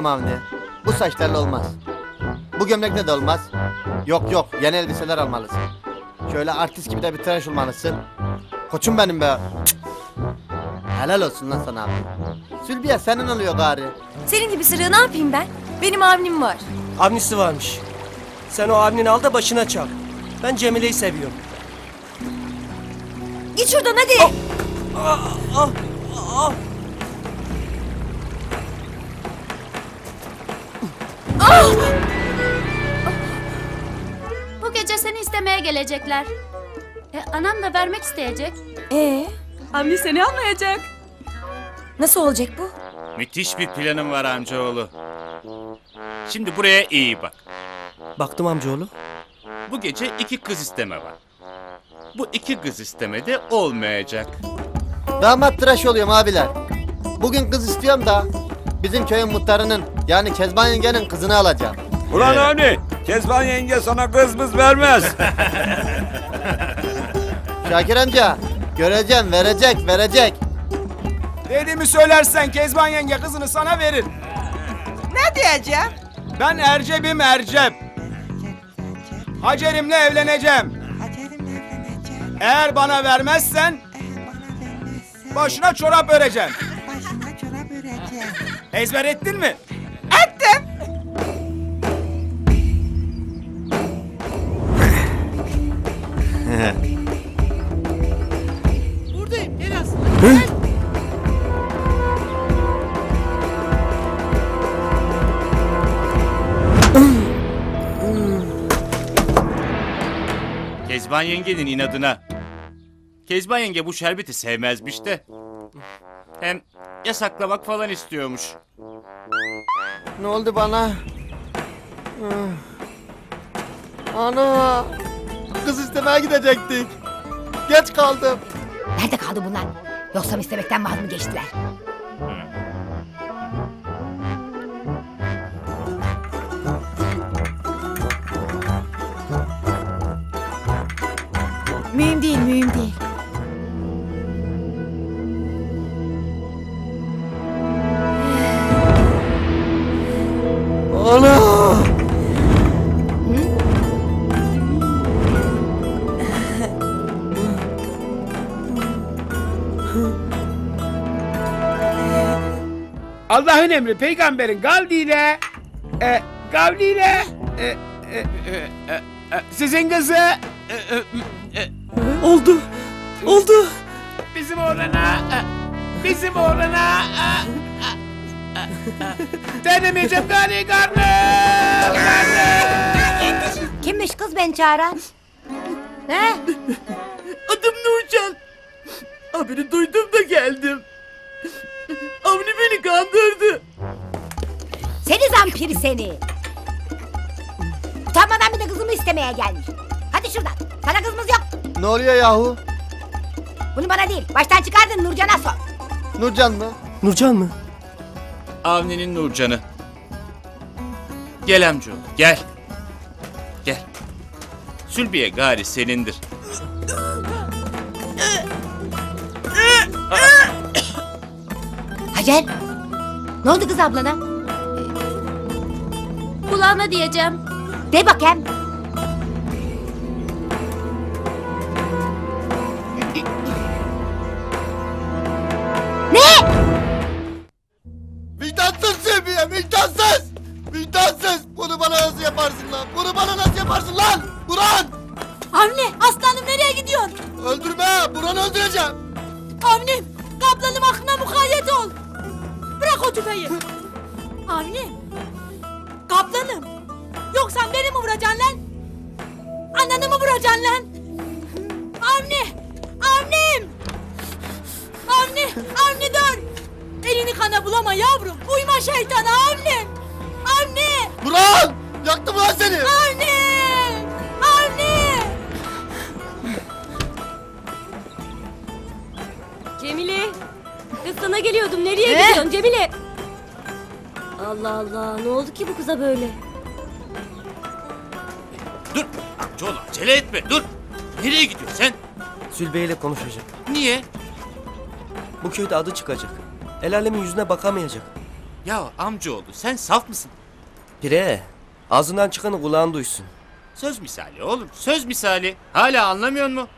oğlum Avni. Bu saçlarla olmaz. Bu gömlekle de olmaz. Yok yok yeni elbiseler almalısın. Şöyle artist gibi de bir tıraş olmalısın. Koçum benim be. Cık. Helal olsun lan sana abi. Sülbiye senin oluyor gari. Senin gibi sırığı ne yapayım ben? Benim avnim var. Abnisi varmış. Sen o abnini al da başına çal. Ben Cemile'yi seviyorum. Git şuradan hadi. Ah, gelecekler. E, anam da vermek isteyecek. Ee, Avni seni almayacak. nasıl olacak bu? Müthiş bir planım var amcaoğlu. Şimdi buraya iyi bak. Baktım amcaoğlu. Bu gece iki kız isteme var. Bu iki kız isteme de olmayacak. Damat tıraş oluyorum abiler. Bugün kız istiyorum da bizim köyün muhtarının yani Kezban yengenin kızını alacağım. Ulan Avni, Kezban yenge sana kız mız vermez. Şakir amca göreceğim verecek verecek. Dediğimi söylersen Kezban yenge kızını sana verir. Ne diyeceğim? Ben Erceb'im Ercep. Hacerimle evleneceğim. Eğer bana vermezsen. Başına çorap öreceğim. Ezber ettin mi? Kezban yengenin inadına. Kezban yenge bu şerbeti sevmezmiş de. Hem yasaklamak falan istiyormuş. Ne oldu bana? Ah. Ana! Kız istemeye gidecektik. Geç kaldım. Nerede kaldı bunlar? Yoksa istemekten vaz mı geçtiler? Mühim değil, mühim değil. Allah'ın emri peygamberin kavliyle e, kavliyle e, e, e, e, e, sizin kızı e, e, e, Oldu. Oldu. bizim oğlana e, bizim oğlana e, e, e, e, denemeyeceğim gari karnım karnım. Kimmiş kız beni çağıran? He? Adım Nurcan. Haberi duydum da geldim. Avni beni kandırdı. Seni zampiri seni. Utanmadan bir de kızımı istemeye gelmiş. Hadi şuradan. Sana kızımız yok. Ne oluyor yahu? Bunu bana değil. Baştan çıkardın Nurcan'a sor. Nurcan mı? Nurcan mı? Avni'nin Nurcan'ı. Gel amcaoğlu gel. Gel. Sülbiye gari senindir. Hacer. Ne oldu kız ablana? Kulağına diyeceğim. De bakayım. Zülbey ile konuşacak. Niye? Bu köyde adı çıkacak. El alemin yüzüne bakamayacak. Ya amcaoğlu sen saf mısın? Pire. Ağzından çıkanı kulağın duysun. Söz misali oğlum söz misali. Hala anlamıyor mu?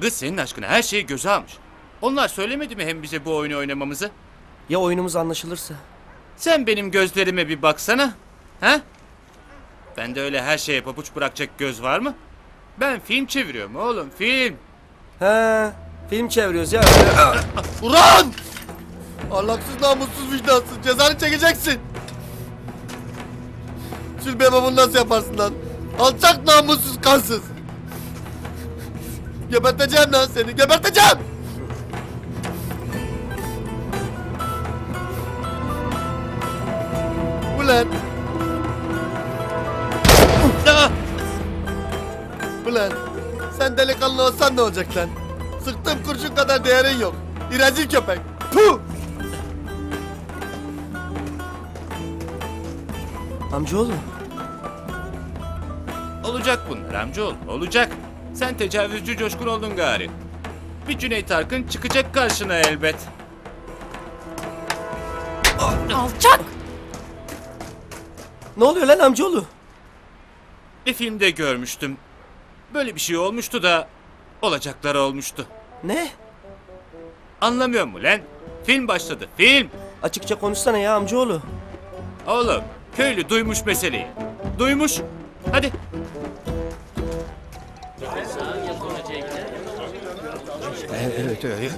Kız senin aşkına her şeyi göze almış. Onlar söylemedi mi hem bize bu oyunu oynamamızı? Ya oyunumuz anlaşılırsa? Sen benim gözlerime bir baksana. He? Bende öyle her şeye pabuç bırakacak göz var mı? Ben film çeviriyorum oğlum film. He. Film çeviriyoruz ya. Ulan! Ahlaksız namussuz vicdansız cezanı çekeceksin. Sülbiye bunu nasıl yaparsın lan? Alçak namussuz kansız. Geberteceğim lan seni geberteceğim. Ulan. Ulan. Sen delikanlı olsan ne olacak lan? Sıktığım kurşun kadar değerin yok. İracil köpek. Puh! Amcaoğlu. Olacak bunlar amcaoğlu olacak. Sen tecavüzcü coşkun oldun gari. Bir Cüneyt Arkın çıkacak karşına elbet. Alçak. Ne oluyor lan amcaoğlu? Bir filmde görmüştüm. Böyle bir şey olmuştu da olacaklar olmuştu. Ne? Anlamıyor mu lan? Film başladı film. Açıkça konuşsana ya amcaoğlu. Oğlum köylü duymuş meseleyi. Duymuş. Hadi.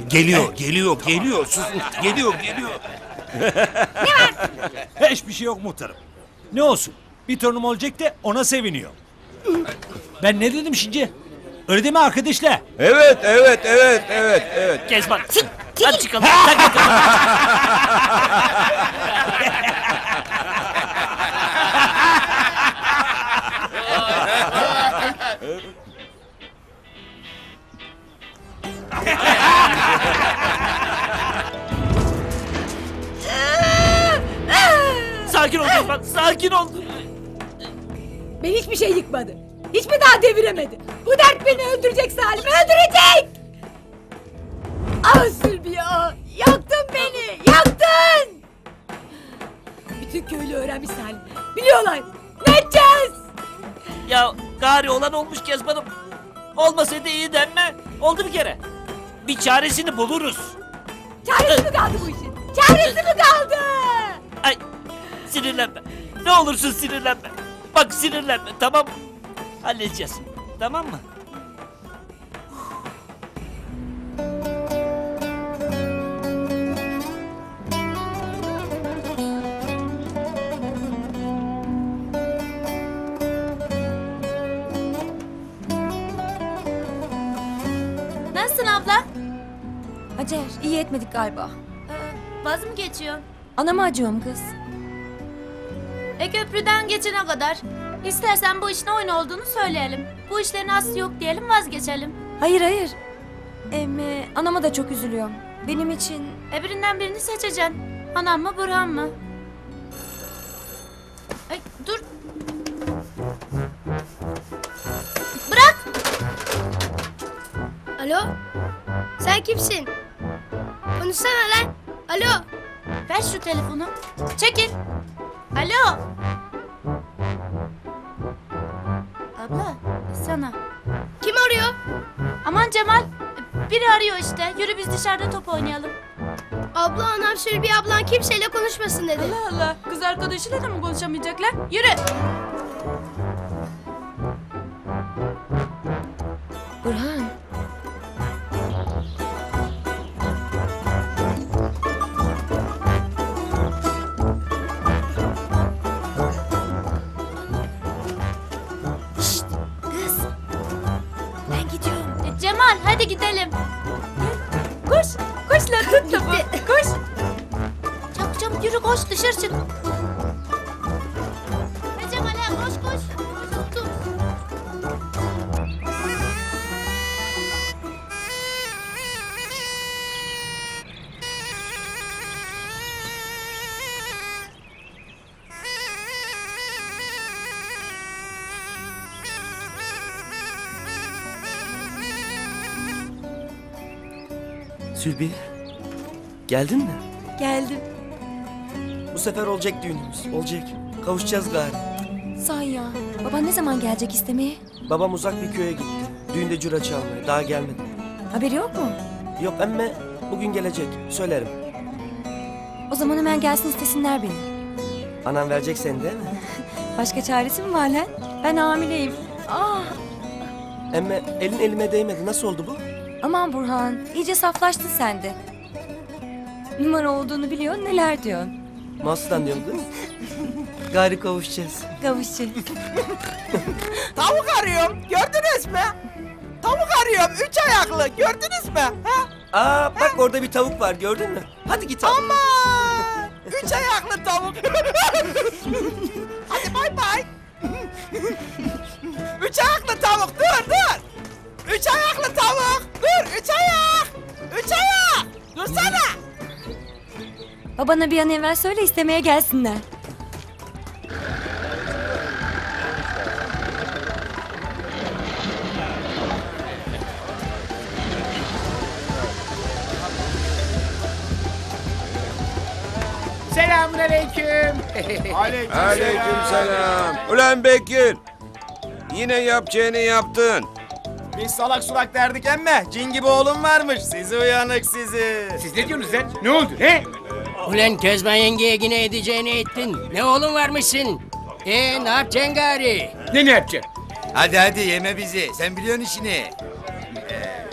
Geliyor, geliyor, geliyor. Susun. Geliyor, geliyor. Hiçbir şey yok muhtarım. Ne olsun? Bir torunum olacak da ona seviniyor. Ben ne dedim şimdi? Öyle değil mi arkadaşlar? Evet, evet, evet, evet, evet. Kezban. Hadi çıkalım. sakin ol Kezban. Sakin ol. Ben hiçbir şey yıkmadı. Hiçbir daha deviremedi. Bu dert beni öldürecek Salim. Öldürecek. Ah Sülbiye ah. Yaktın beni. Yaktın. Bütün köylü öğrenmiş Salim. Biliyorlar. Ne edeceğiz? Ya gari olan olmuş Kezban'ım. Olmasaydı iyi denme. Oldu bir kere. Bir çaresini buluruz. Çaresi mi kaldı bu işin? Çaresi mi kaldı? Ay sinirlenme. Ne olursun sinirlenme. Bak sinirlenme tamam mı? Halledeceğiz. Tamam mı? Nasılsın abla? Hacer iyi etmedik galiba. Ee, vaz mı geçiyorsun? Anama acıyorum kız. E köprüden geçene kadar. İstersen bu işin oyun olduğunu söyleyelim. Bu işlerin aslı yok diyelim vazgeçelim. Hayır hayır. Emme anama da çok üzülüyorum. Benim için E birinden birini seçeceksin. Anam mı Burhan mı? Ay dur. Bırak. Alo? Sen kimsin? Konuşsana lan. Alo? Ver şu telefonu. Çekil. Alo. Sana. Kim arıyor? Aman Cemal. Biri arıyor işte. Yürü biz dışarıda top oynayalım. Abla anam Sülbiye ablan kimseyle konuşmasın dedi. Allah Allah. Kız arkadaşıyla da mı konuşamayacaklar? Yürü. Hadi gidelim. Koş. Koş lan tut topu. Koş. Çabuk çabuk yürü koş dışarı çık. Sülbi. Geldin mi? Geldim. Bu sefer olacak düğünümüz. Olacak. Kavuşacağız gari. Say ya. Baban ne zaman gelecek istemeye? Babam uzak bir köye gitti. Düğünde cüra çalmaya. Daha gelmedi. Haberi yok mu? Yok emme bugün gelecek. Söylerim. O zaman hemen gelsin istesinler beni. Anam verecek seni değil mi? Başka çaresi mi var lan? Ben hamileyim. Ah, Emme elin elime değmedi. Nasıl oldu bu? Aman Burhan. iyice saflaştın sen de. Numara olduğunu biliyor neler diyorsun. Mahsus'tan diyorum değil mi? Gari kavuşacağız. Kavuşçu. Tavuk arıyorum. Gördünüz mü? Tavuk arıyorum. Üç ayaklı. Gördünüz mü? Ha? Aa bak orada bir tavuk var gördün mü? Hadi git al. Aman! Üç ayaklı tavuk. Hadi bay bay. Üç ayaklı tavuk. Dur dur. Üç ayaklı tavuk. Dur. Üç ayak. Üç ayak. Dursana. Babana bir an evvel söyle istemeye gelsinler. Selamun aleyküm. Aleyküm selam. Ulan Bekir. Yine yapacağını yaptın. Biz salak sulak derdik emme. Cin gibi oğlum varmış. Sizi uyanık sizi. Siz ne diyorsunuz lan? Ne oldu he? Ulan Kezban yengeye yine edeceğini ettin. Ne oğlum varmışsın? E ne yapacaksın gari? Ne ne yapacaksın? Hadi hadi yeme bizi. Sen biliyorsun işini.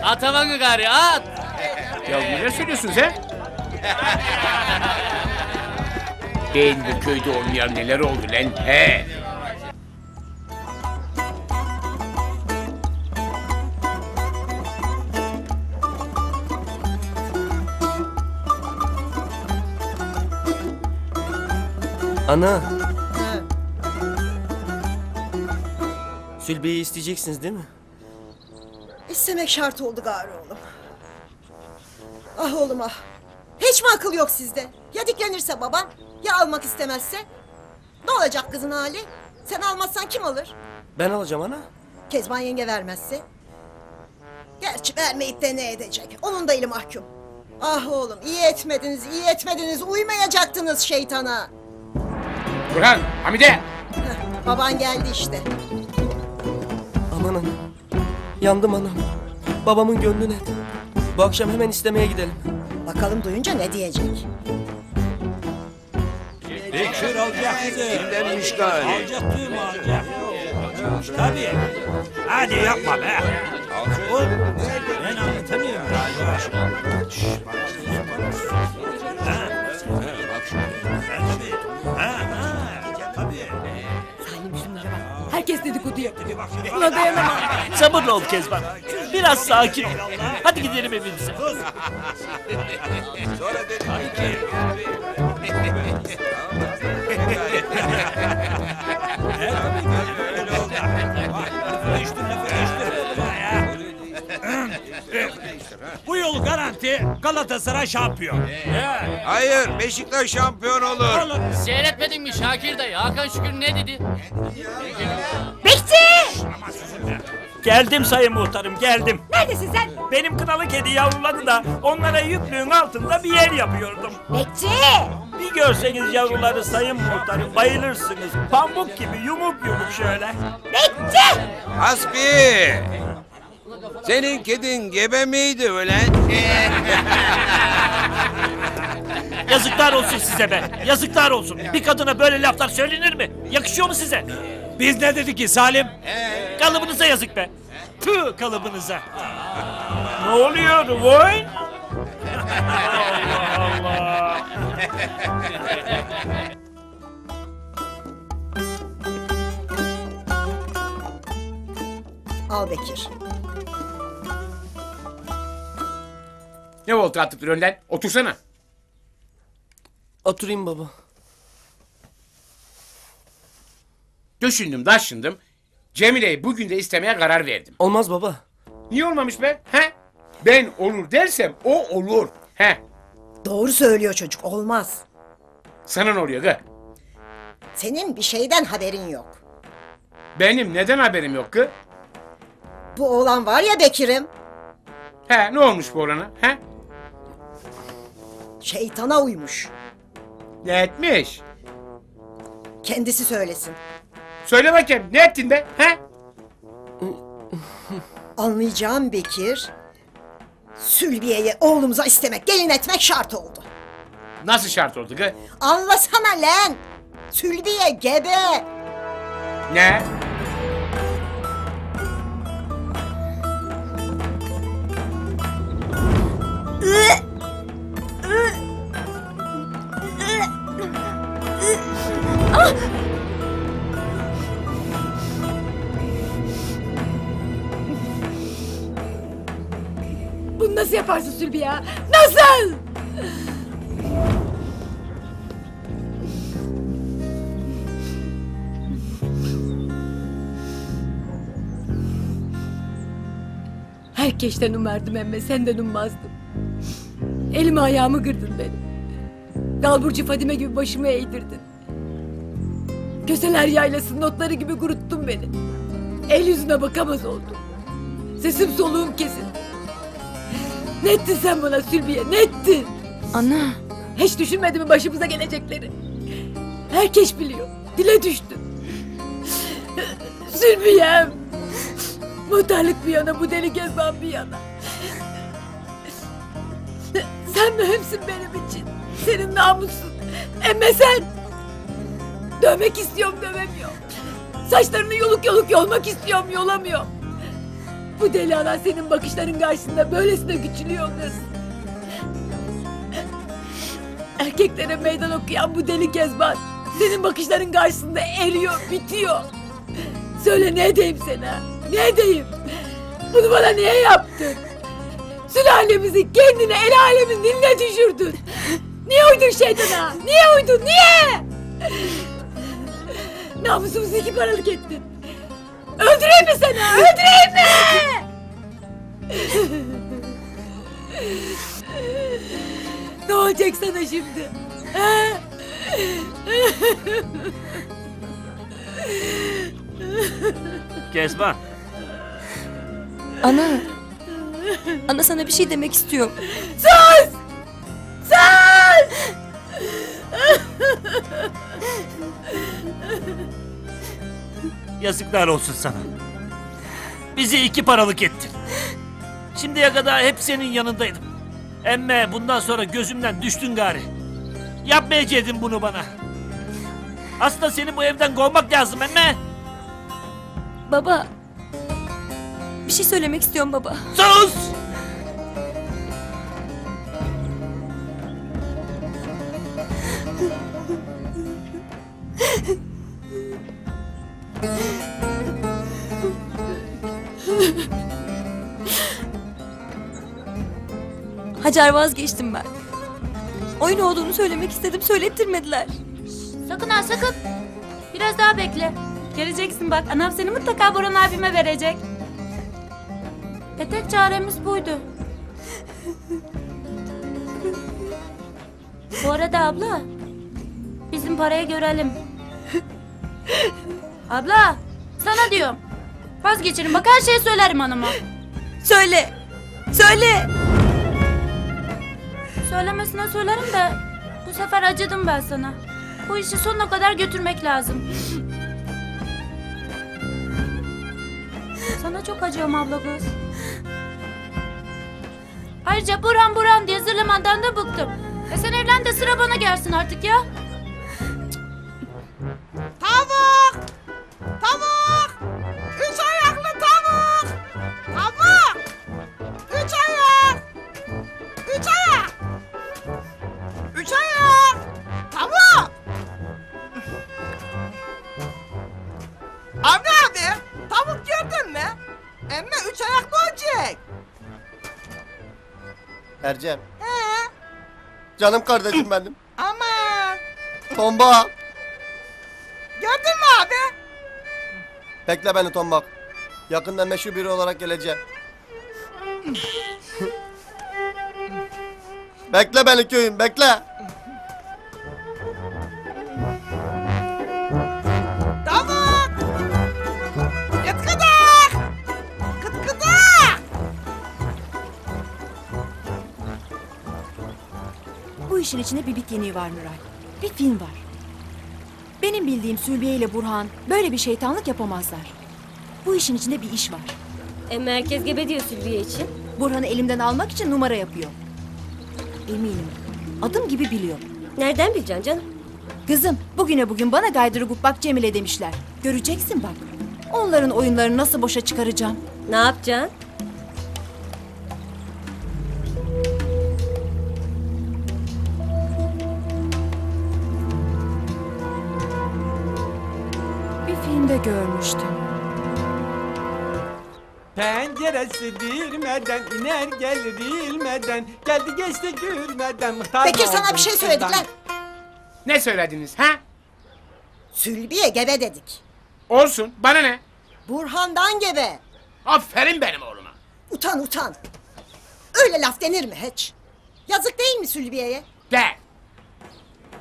At havanı gari at. Ya neler söylüyorsunuz he? Değil bu köyde olmayan neler oldu lan he? Ana. Sülbeyi isteyeceksiniz değil mi? İstemek şart oldu gari oğlum. Ah oğlum ah. Hiç mi akıl yok sizde? Ya diklenirse baban, ya almak istemezse? Ne olacak kızın hali? Sen almazsan kim alır? Ben alacağım ana. Kezban yenge vermezse? Gerçi vermeyip de ne edecek? Onun da eli mahkum. Ah oğlum iyi etmediniz, iyi etmediniz. Uymayacaktınız şeytana. Burhan, Hamide. Baban geldi işte. Aman anam. Yandım anam. Babamın gönlü net. Bu akşam hemen istemeye gidelim. Bakalım duyunca ne diyecek? Bekir alacak kızı. Kimdenmiş gari? Alacak mi alacak? Tabii. Hadi yapma be. Oğlum, ben anlatamıyorum. Ha. Ha, ha, Herkes dedikodu yapıyor. Buna dayanamam. Sabırlı ol Kezban. Biraz sakin ol. Hadi gidelim evimize. Değiştir lafı değiştir. Bu yol garanti Galatasaray şampiyon. Hayır Beşiktaş şampiyon olur. Seyretmedin mi Şakir dayı? Hakan Şükür ne dedi? Bekçi! Geldim sayın muhtarım geldim. Neredesin sen? Benim kınalı kedi yavruladı da onlara yüklüğün altında bir yer yapıyordum. Bekçi! Bir görseniz yavruları sayın muhtarım bayılırsınız. Pamuk gibi yumuk yumuk şöyle. Bekçi! Hasbi. Senin kedin gebe miydi ulan? Yazıklar olsun size be. Yazıklar olsun. Bir kadına böyle laflar söylenir mi? Yakışıyor mu size? Biz ne dedik ki Salim? Kalıbınıza yazık be. Tüh kalıbınıza. ne oluyor Allah. Al Bekir. Ne volta duruyorsun lan? Otursana. Oturayım baba. Düşündüm taşındım. Cemile'yi bugün de istemeye karar verdim. Olmaz baba. Niye olmamış be? He? Ben olur dersem o olur. He? Doğru söylüyor çocuk, olmaz. Sana ne oluyor kız? Senin bir şeyden haberin yok. Benim neden haberim yok kız? Bu oğlan var ya Bekir'im, He ne olmuş bu oğlana? He? Şeytana uymuş. Ne etmiş? Kendisi söylesin. Söyle bakayım ne ettin de? He? Anlayacağım Bekir. Sülbiye'yi oğlumuza istemek, gelin etmek şart oldu. Nasıl şart oldu kız? Anlasana lan! Sülbiye gebe! Ne? Bunu nasıl yaparsın Sülbi ya? Nasıl? Herkesten umardım emme senden ummazdım. Elimi ayağımı kırdın benim. Galburcu Fadime gibi başımı eğdirdin. Köseler yaylasının notları gibi kuruttun beni. El yüzüne bakamaz oldum. Sesim soluğum kesildi. Ne ettin sen bana Sülbiye ne ettin? Ana. Hiç düşünmedin mi başımıza gelecekleri? Herkes biliyor. Dile düştün. Sülbiyem. Muhtarlık bir yana bu deli gezmem bir yana. Sen mühimsin benim için. Senin namusun. Emme sen. Dövmek istiyorum dövemiyorum. Saçlarını yoluk yoluk yolmak istiyorum yolamıyorum. Bu deli ana senin bakışların karşısında böylesine güçlüyor kız. Erkeklere meydan okuyan bu deli kezban senin bakışların karşısında eriyor, bitiyor. Söyle ne edeyim sana? Ne edeyim? Bunu bana niye yaptın? Sülalemizi kendine el alemin diline düşürdün. Niye uydun şeytana? Niye uydun? Niye? Namusumuzu iki paralık ettin. Öldüreyim mi seni? Öldüreyim mi? ne olacak sana şimdi? He? Kezban. Ana. Ana sana bir şey demek istiyorum. Sus! Sus! Yazıklar olsun sana. Bizi iki paralık ettin. Şimdiye kadar hep senin yanındaydım. Emme bundan sonra gözümden düştün gari. Yapmayacaktın bunu bana. Aslında seni bu evden kovmak lazım emme. Baba. Bir şey söylemek istiyorum baba. Sus! Hacer vazgeçtim ben. Oyun olduğunu söylemek istedim söylettirmediler. Sakın ha sakın. Biraz daha bekle. Geleceksin bak anam seni mutlaka Burhan abime verecek. E tek çaremiz buydu. Bu arada abla. Bizim parayı görelim. Abla sana diyorum. Vazgeçelim bak her şeyi söylerim hanıma. Söyle. Söyle. Söylemesine söylerim de bu sefer acıdım ben sana. Bu işi sonuna kadar götürmek lazım. Sana çok acıyorum abla kız. Ayrıca Burhan Burhan diye zırlamandan da bıktım. E sen evlen de sıra bana gelsin artık ya. Ercem. He? Canım kardeşim benim. Aman! Tomba. Gördün mü abi? Bekle beni tombak. Yakında meşhur biri olarak geleceğim. bekle beni köyüm bekle. Bu işin içinde bir bit yeniği var Nuray. Bir film var. Benim bildiğim Sülbiye ile Burhan böyle bir şeytanlık yapamazlar. Bu işin içinde bir iş var. E merkez gebe diyor Sülbiye için. Burhan'ı elimden almak için numara yapıyor. Eminim. Adım gibi biliyor. Nereden bileceksin canım? Kızım bugüne bugün bana gaydırıp bak Cemile demişler. Göreceksin bak. Onların oyunlarını nasıl boşa çıkaracağım. Ne yapacaksın? Penceresi değirmeden iner gelir ilmeden geldi geçti gülmeden Bekir sana bir şey söyledik lan. Ne söylediniz ha? Sülbiye gebe dedik. Olsun bana ne? Burhan'dan gebe. Aferin benim oğluma. Utan utan. Öyle laf denir mi hiç? Yazık değil mi Sülbiye'ye? De.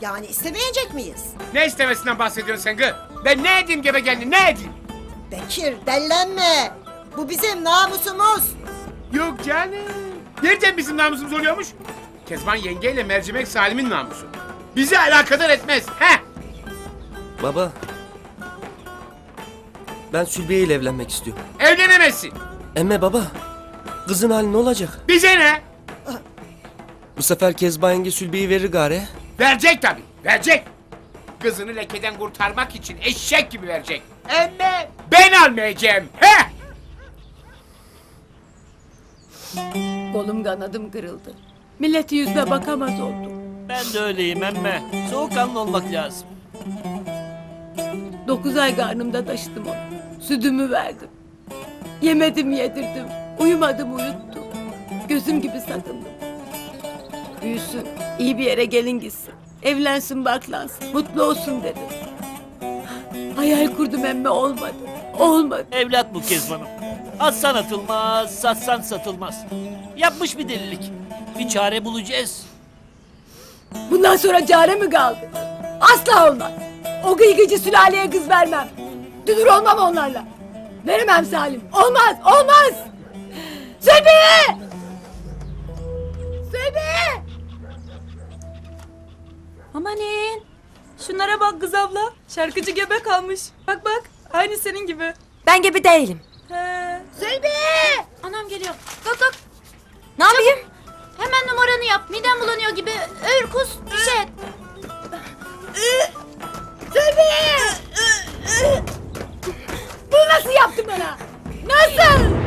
Yani istemeyecek miyiz? Ne istemesinden bahsediyorsun sen kız? Ben ne edeyim gebe geldi ne edeyim? Bekir dellenme. Bu bizim namusumuz. Yok canım. Nereden bizim namusumuz oluyormuş? Kezban yengeyle mercimek Salim'in namusu. Bizi alakadar etmez. He? Baba. Ben Sülbiye ile evlenmek istiyorum. Evlenemezsin. Emme baba. Kızın hali ne olacak? Bize ne? Bu sefer Kezban yenge Sülbiye'yi verir gari. Verecek tabii. Verecek. Kızını lekeden kurtarmak için eşek gibi verecek. Emme ben almayacağım. He? Kolum kanadım kırıldı. Milleti yüzüne bakamaz oldum. Ben de öyleyim emme. Soğukkanlı olmak lazım. Dokuz ay karnımda taşıdım onu. Sütümü verdim. Yemedim yedirdim. Uyumadım uyuttum. Gözüm gibi sakındım. Büyüsün, iyi bir yere gelin gitsin. Evlensin baklansın, mutlu olsun dedim. Hayal kurdum emme olmadı. Olmadı. Evlat bu Kezban'ım. Atsan atılmaz, satsan satılmaz. Yapmış bir delilik. Bir çare bulacağız. Bundan sonra çare mi kaldı? Asla olmaz. O gıygıcı sülaleye kız vermem. Dünür olmam onlarla. Veremem Salim. Olmaz, olmaz. Sülbiye! Sülbiye! Amanin. Şunlara bak kız abla. Şarkıcı gebe kalmış. Bak bak. Aynı senin gibi. Ben gibi değilim. He. Sülbiye! Anam geliyor. Kalk kalk. Ne yapayım? Hemen numaranı yap. Midem bulanıyor gibi. Öğür kus. Bir şey et. Sülbiye! Bunu nasıl yaptın bana? Nasıl?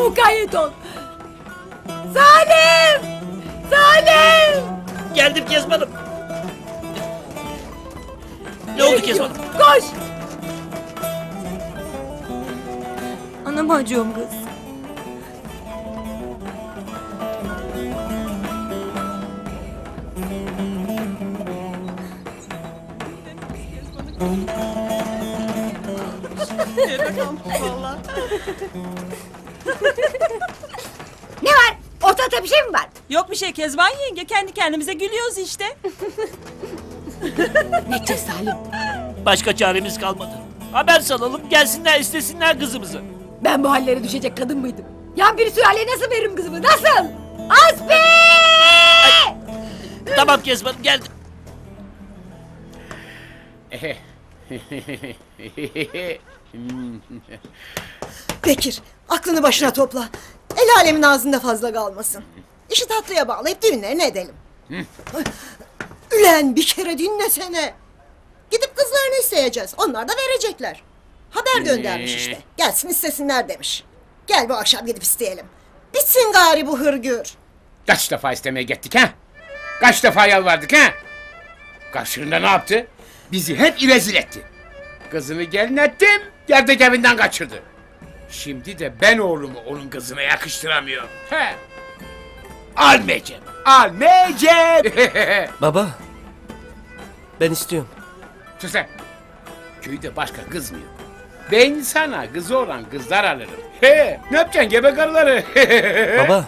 Mukayyet ol. Salim! Salim! Geldim Kezban'ım. Ne oldu Kezban'ım? Koş! Anam acıyorum kız. Ne var? Ortada bir şey mi var? Yok bir şey Kezban yenge. Kendi kendimize gülüyoruz işte. Ne Salim? Başka çaremiz kalmadı. Haber salalım gelsinler istesinler kızımızı. Ben bu hallere düşecek kadın mıydım? Yan bir sülaleye nasıl veririm kızımı? Nasıl? Aspi! Tamam Kezban'ım geldim. Bekir aklını başına topla. El alemin ağzında fazla kalmasın. İşi tatlıya bağlayıp düğünlerini edelim. Ülen bir kere dinlesene. Gidip kızlarını isteyeceğiz. Onlar da verecekler. Haber göndermiş işte. Gelsin istesinler demiş. Gel bu akşam gidip isteyelim. Bitsin gari bu hırgür. Kaç defa istemeye gittik ha? Kaç defa yalvardık ha? Karşılığında ne yaptı? Bizi hep rezil etti. Kızını gelin ettim, gerdek evinden kaçırdı. Şimdi de ben oğlumu onun kızına yakıştıramıyorum. He. Almayacağım, almayacağım. Baba. Ben istiyorum. Sus sen. Köyde başka kız mı yok? Ben sana kızı olan kızlar alırım. He, ne yapacaksın gebe karıları? Baba.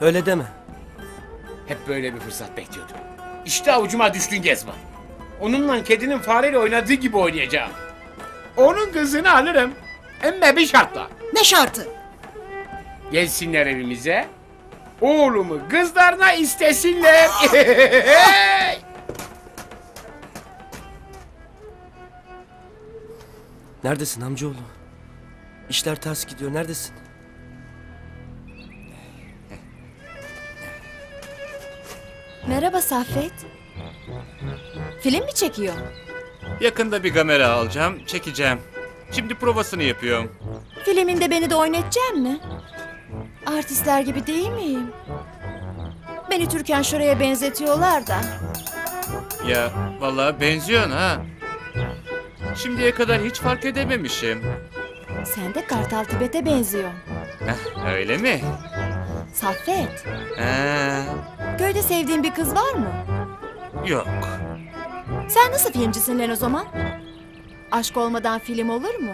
Öyle deme. Hep böyle bir fırsat bekliyordum. İşte avucuma düştün Gezman. Onunla kedinin fareyle oynadığı gibi oynayacağım. Onun kızını alırım. Emme bir şartla. Ne şartı? Gelsinler evimize. Oğlumu kızlarına istesinler. Neredesin amcaoğlu? İşler ters gidiyor. Neredesin? Merhaba Saffet. Film mi çekiyor? Yakında bir kamera alacağım, çekeceğim. Şimdi provasını yapıyorum. Filminde beni de oynatacak mi? Artistler gibi değil miyim? Beni Türkan şuraya benzetiyorlar da. Ya vallahi benziyorsun ha. Şimdiye kadar hiç fark edememişim. Sen de Kartal Tibet'e benziyorsun. Heh, öyle mi? Saffet, Ha, köyde sevdiğin bir kız var mı? yok. Sen nasıl filmcisin lan o zaman? Aşk olmadan film olur mu?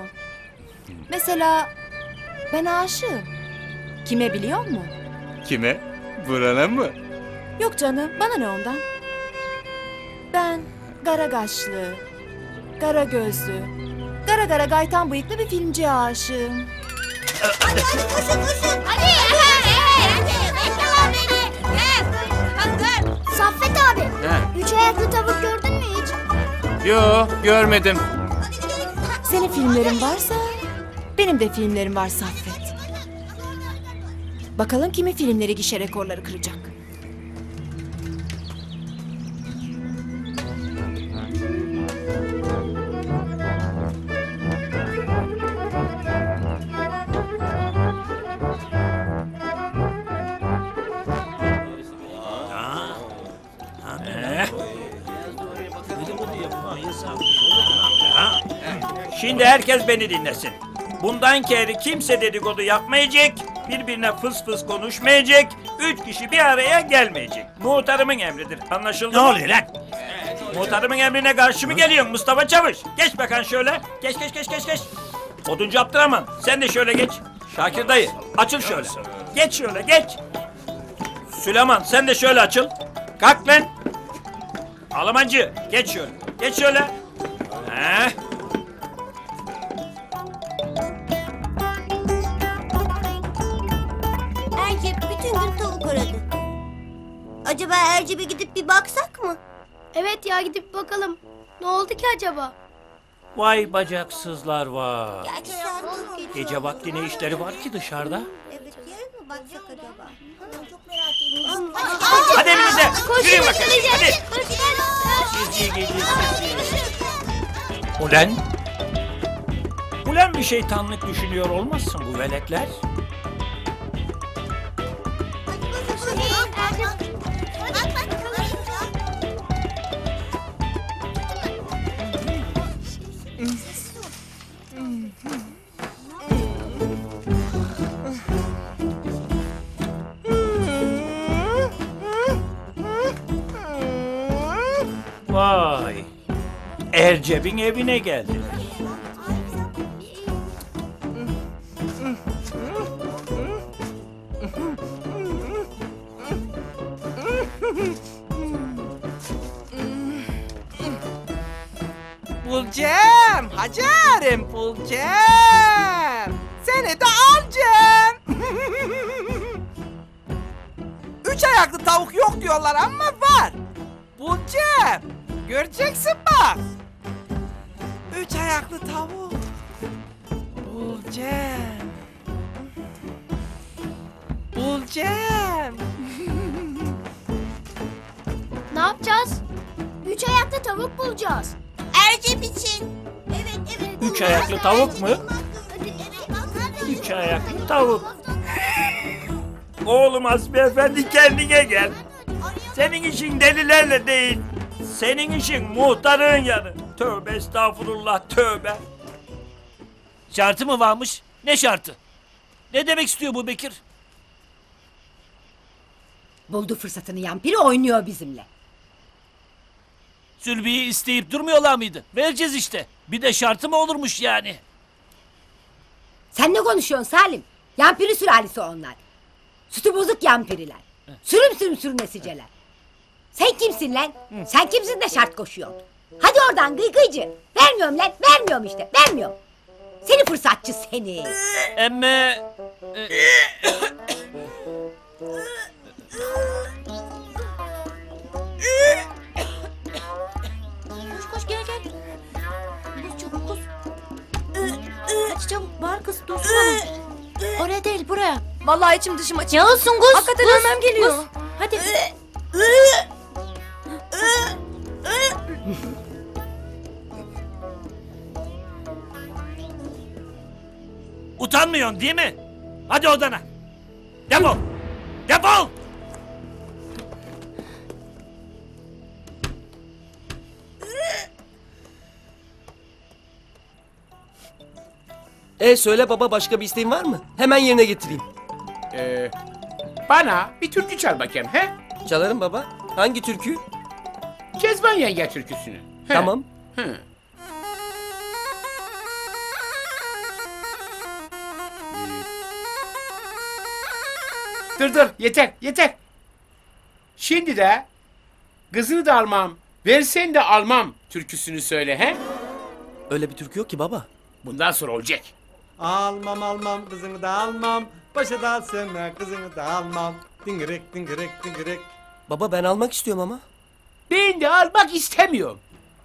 Mesela ben aşığım. Kime biliyor musun? Kime? Burana mı? Yok canım, bana ne ondan? Ben gara kaşlı, gara gözlü, gara gara gaytan bıyıklı bir filmciye aşığım. Hadi koşun koşun. Hadi. Hadi. Bekle beni. Gel. Saffet abi. He. Üç ayaklı tavuk gördün mü hiç? Yo, görmedim. Senin filmlerin varsa benim de filmlerim var Saffet. Bakalım kimin filmleri gişe rekorları kıracak. Şimdi herkes beni dinlesin. Bundan kere kimse dedikodu yapmayacak, birbirine fıs fıs konuşmayacak, üç kişi bir araya gelmeyecek. Muhtarımın emridir. Anlaşıldı Ne mı? oluyor lan? Muhtarımın emrine karşı mı geliyorsun Mustafa Çavuş? Geç bakan şöyle. Geç geç geç geç geç. Oduncu Abdurrahman sen de şöyle geç. Şakir dayı açıl şöyle. Geç şöyle geç. Süleyman sen de şöyle açıl. Kalk lan. Almancı geç şöyle. Geç şöyle. Heh. Acaba Ercep'e gidip bir baksak mı? Evet ya gidip bakalım. Ne oldu ki acaba? Vay bacaksızlar var. Gerçi saat çok geç Gece oldu. vakti ne işleri var ki dışarıda? Evet yarın mı baksak acaba? Çok merak ediyorum. Hadi evinize. Yürüyün bakayım. Hadi. Gidi sizi. Ulan. Ulan bir şeytanlık düşünüyor olmazsın bu veletler. Vay. Erceb'in evine geldiler. Bulacağım Hacer'im bulacağım. Seni de alacağım. Üç ayaklı tavuk yok diyorlar ama var. Bulacağım. Göreceksin bak. Üç ayaklı tavuk. Bulacağım. Bulacağım. Ne yapacağız? Üç ayaklı tavuk bulacağız. Ercep için. Evet evet. Üç ayaklı tavuk mu? Üç ayaklı tavuk. Oğlum Hasbi Efendi kendine gel. Senin işin delilerle değil. Senin işin muhtarın yanı. Tövbe estağfurullah tövbe. Şartı mı varmış? Ne şartı? Ne demek istiyor bu Bekir? Buldu fırsatını yampiri oynuyor bizimle. Sülbi'yi isteyip durmuyorlar mıydı? Vereceğiz işte. Bir de şartı mı olurmuş yani? Sen ne konuşuyorsun Salim? Yampiri sülalesi onlar. Sütü bozuk yampiriler. Sürüm sürüm sürünesiceler. Sen kimsin lan? Sen kimsin de şart koşuyorsun? Hadi oradan gıygıycı. Vermiyorum lan vermiyorum işte vermiyorum. Seni fırsatçı seni. Emme... Koş koş gel gel. Koş çabuk koş. Hadi çabuk bağır kız duysun onu. Oraya değil buraya. Vallahi içim dışım açık. Ne olsun kız? Hakikaten ölmem geliyor. Hadi. Utanmıyorsun değil mi? Hadi odana. Defol. Defol. E söyle baba başka bir isteğin var mı? Hemen yerine getireyim. Ee, bana bir türkü çal bakayım he? Çalarım baba. Hangi türkü? Kezban yenge türküsünü. He. Tamam. Hı. Dur dur yeter yeter. Şimdi de kızını da almam, versen de almam türküsünü söyle he? Öyle bir türkü yok ki baba. Bundan sonra olacak. Almam almam kızını da almam. Başa da sevme kızını da almam. Dingirek dingirek dingirek. Baba ben almak istiyorum ama. Ben de almak istemiyorum.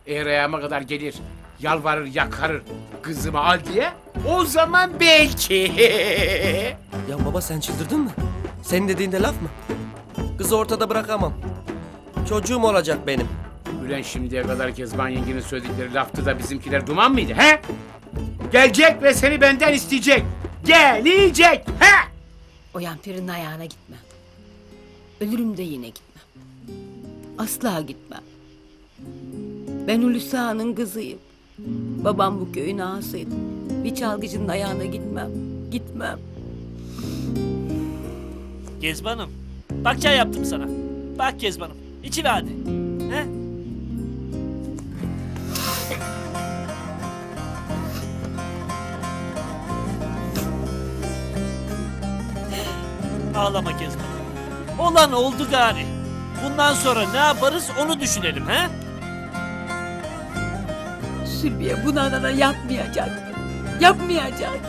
Eğer ayağıma kadar gelir, yalvarır yakarır kızımı al diye o zaman belki. Ya baba sen çıldırdın mı? Senin dediğinde laf mı? Kızı ortada bırakamam. Çocuğum olacak benim. Ulan şimdiye kadar Kezban yengenin söyledikleri laftı da bizimkiler duman mıydı he? Gelecek ve seni benden isteyecek. Gelecek he? O yampirin ayağına gitme. Ölürüm de yine gitmem. Asla gitmem. Ben Hulusi Ağa'nın kızıyım. Babam bu köyün ağasıydı. Bir çalgıcının ayağına gitmem. Gitmem. Kezbanım. Bak çay yaptım sana. Bak Kezbanım. İçi hadi. He? Ağlama Kezbanım. Olan oldu gari. Bundan sonra ne yaparız onu düşünelim he? Sülbiye bunu anana yapmayacak. Yapmayacak.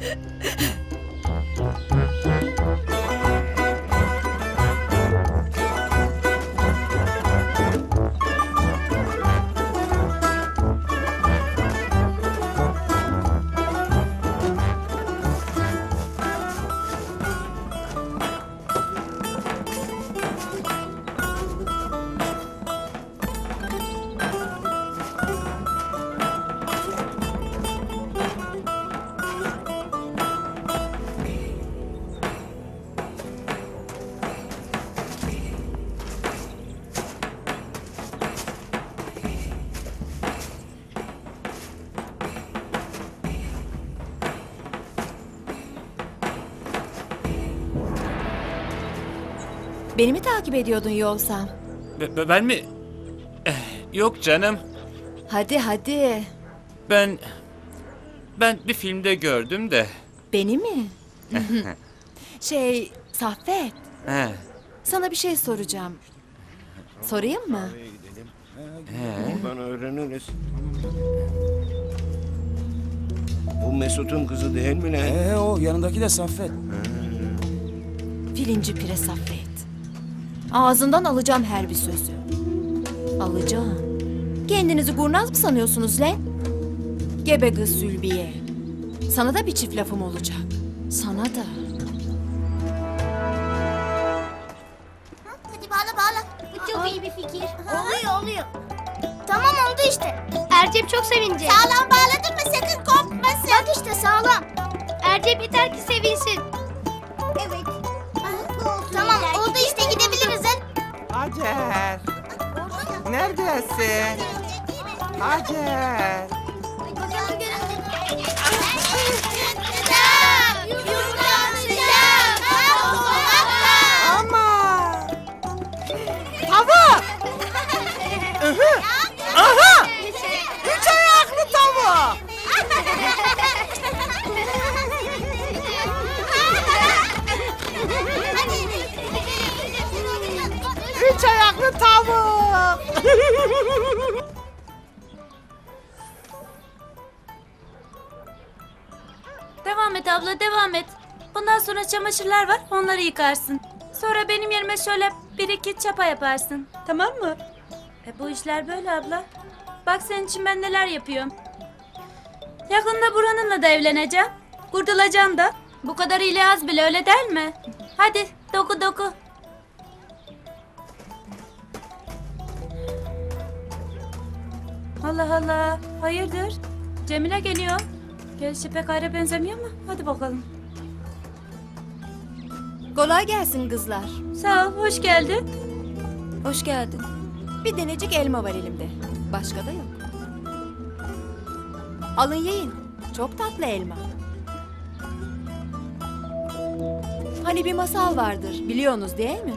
takip ediyordun yolsam? Be- be- ben mi? Eh, Yok canım. Hadi hadi. Ben... Ben bir filmde gördüm de. Beni mi? şey Saffet. He. Sana bir şey soracağım. Sorayım mı? Oradan öğreniriz. Bu Mesut'un kızı değil mi ne? Ee, o yanındaki de Saffet. Filinci pire Saffet. Ağzından alacağım her bir sözü. Alacağım. Kendinizi kurnaz mı sanıyorsunuz lan? Gebe kız Sülbiye. Sana da bir çift lafım olacak. Sana da. Hadi bağla bağla. Bu çok iyi bir fikir. Oluyor oluyor. Tamam oldu işte. Ercep çok sevinecek. Sağlam bağladın mı sakın kopmasın. Bak işte sağlam. Ercep yeter ki sevinsin. Neredesin? Hacer. Devam et abla devam et. Bundan sonra çamaşırlar var onları yıkarsın. Sonra benim yerime şöyle bir iki çapa yaparsın. Tamam mı? E bu işler böyle abla. Bak senin için ben neler yapıyorum. Yakında buranınla da evleneceğim. Kurtulacağım da. Bu kadar ile az bile öyle değil mi? Hadi doku doku. Allah Allah. Hayırdır? Cemile geliyor. Gelişi pek hayra benzemiyor mu? Hadi bakalım. Kolay gelsin kızlar. Sağ ol, hoş geldin. Hoş geldin. Bir denecik elma var elimde. Başka da yok. Alın yiyin. Çok tatlı elma. Hani bir masal vardır biliyorsunuz değil mi?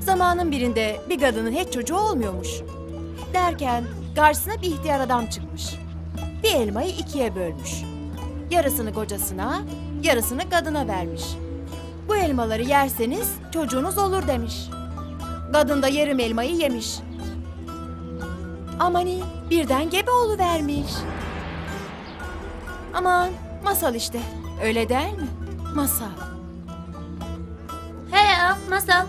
Zamanın birinde bir kadının hiç çocuğu olmuyormuş. Derken karşısına bir ihtiyar adam çıkmış. Bir elmayı ikiye bölmüş. Yarısını kocasına, yarısını kadına vermiş. Bu elmaları yerseniz çocuğunuz olur demiş. Kadın da yarım elmayı yemiş. Amani birden gebe vermiş. Aman masal işte. Öyle değil mi? Masal. He ya, masal.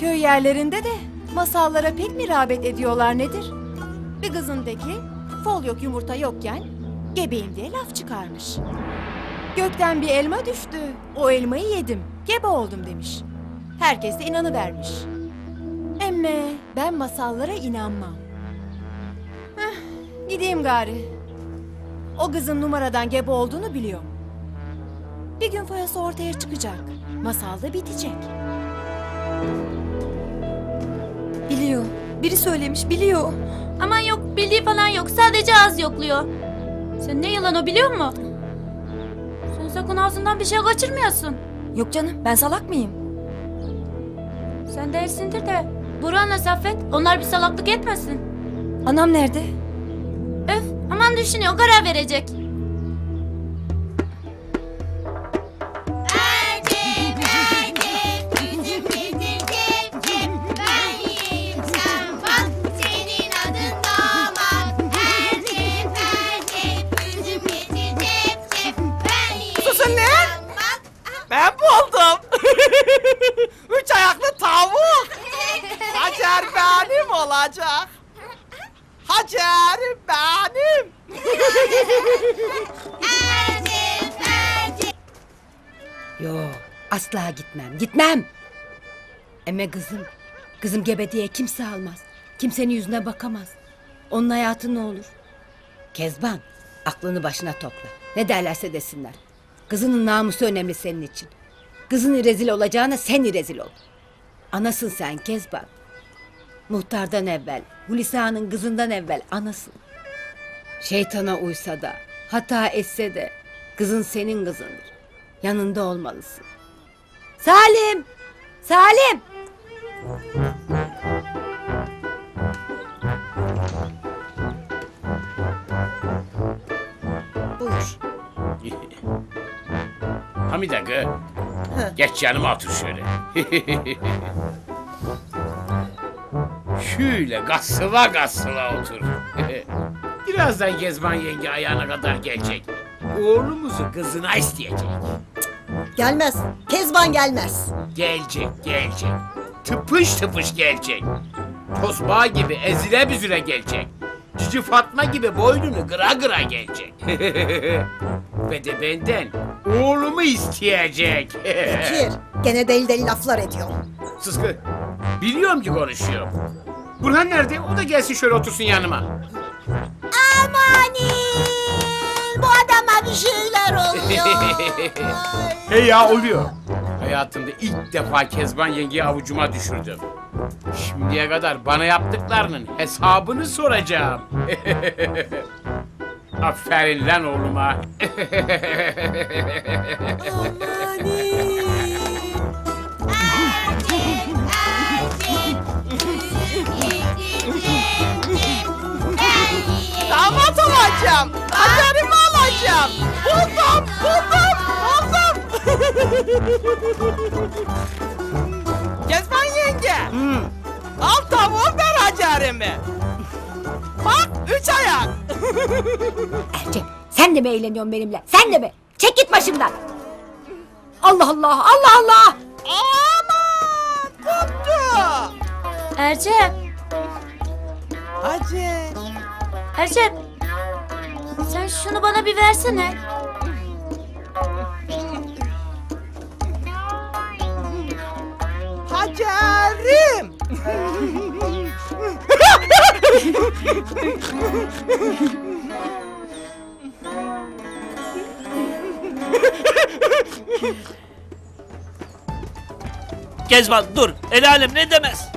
Köy yerlerinde de masallara pek mi rağbet ediyorlar nedir? Bir kızın teki fol yok yumurta yokken gebeyim diye laf çıkarmış. Gökten bir elma düştü. O elmayı yedim. Gebe oldum demiş. Herkes de inanıvermiş. Emme ben masallara inanmam. Heh, gideyim gari. O kızın numaradan gebe olduğunu biliyorum. Bir gün foyası ortaya çıkacak. Masal da bitecek. Biliyor. Biri söylemiş, biliyor. Aman yok, bildiği falan yok. Sadece az yokluyor. Sen ne yalan o biliyor musun? Sen sakın ağzından bir şey kaçırmıyorsun. Yok canım ben salak mıyım? Sen değilsindir de. Burhan'la Saffet, onlar bir salaklık etmesin. Anam nerede? Öf, aman düşünüyor, karar verecek. Eme kızım. Kızım gebe diye kimse almaz. Kimsenin yüzüne bakamaz. Onun hayatı ne olur? Kezban aklını başına topla. Ne derlerse desinler. Kızının namusu önemli senin için. Kızın rezil olacağına sen rezil ol. Anasın sen Kezban. Muhtardan evvel, Hulisa'nın kızından evvel anasın. Şeytana uysa da, hata etse de kızın senin kızındır. Yanında olmalısın. Salim! Salim! Buyur. Hamide kız. Geç yanıma otur şöyle. şöyle gassıla gassıla otur. Birazdan Gezban yenge ayağına kadar gelecek. Oğlumuzu kızına isteyecek. Gelmez. Kezban gelmez. Gelecek, gelecek. Tıpış tıpış gelecek. Tosbağa gibi ezile büzüle gelecek. Cici Fatma gibi boynunu kıra kıra gelecek. Ve de benden oğlumu isteyecek. Bekir. Gene deli deli laflar ediyor. Sıskı. Biliyorum ki konuşuyor. Burhan nerede? O da gelsin şöyle otursun yanıma. Amanin Bu adama bir şeyler oluyor Hey ya oluyor. Hayatımda ilk defa Kezban yengeyi avucuma düşürdüm. Şimdiye kadar bana yaptıklarının hesabını soracağım. Aferin lan oğluma. Damat olacağım. Hacerimi alacağım. Buldum, buldum, buldum. Kezban yenge. Al tavuğu ver hacerimi. Bak üç ayak. Ercep sen de mi eğleniyorsun benimle? Sen de mi? Çek git başımdan. Allah Allah Allah Allah. Ercep. Hacı. Ercep. Sen şunu bana bir versene. Hacerim. Kezban dur. El alem ne demez.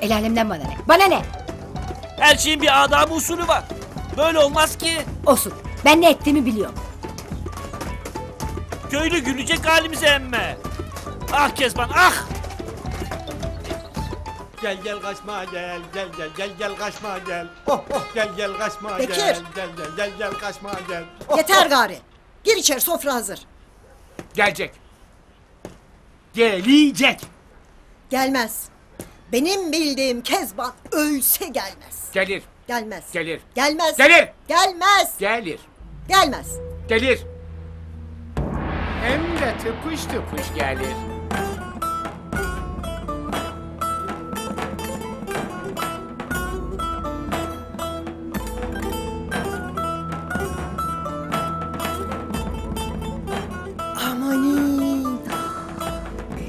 El alemden bana ne? Bana ne? Her şeyin bir adabı usulü var. Böyle olmaz ki. Olsun. Ben ne ettiğimi biliyorum. Köylü gülecek halimize emme. Ah Kezban ah. Gel gel kaçma gel gel gel gel gel kaçma gel. Oh oh gel gel kaçma Bekir. gel gel gel gel gel kaçma gel. Oh, Yeter oh. gari. Gir içeri sofra hazır. Gelecek. Gelecek. Gelmez. Benim bildiğim Kezban ölse gelmez. Gelir. Gelmez. Gelir. Gelmez. Gelir. Gelmez. Gelir. Gelmez. Gelir. Hem de tıpış tıpış gelir.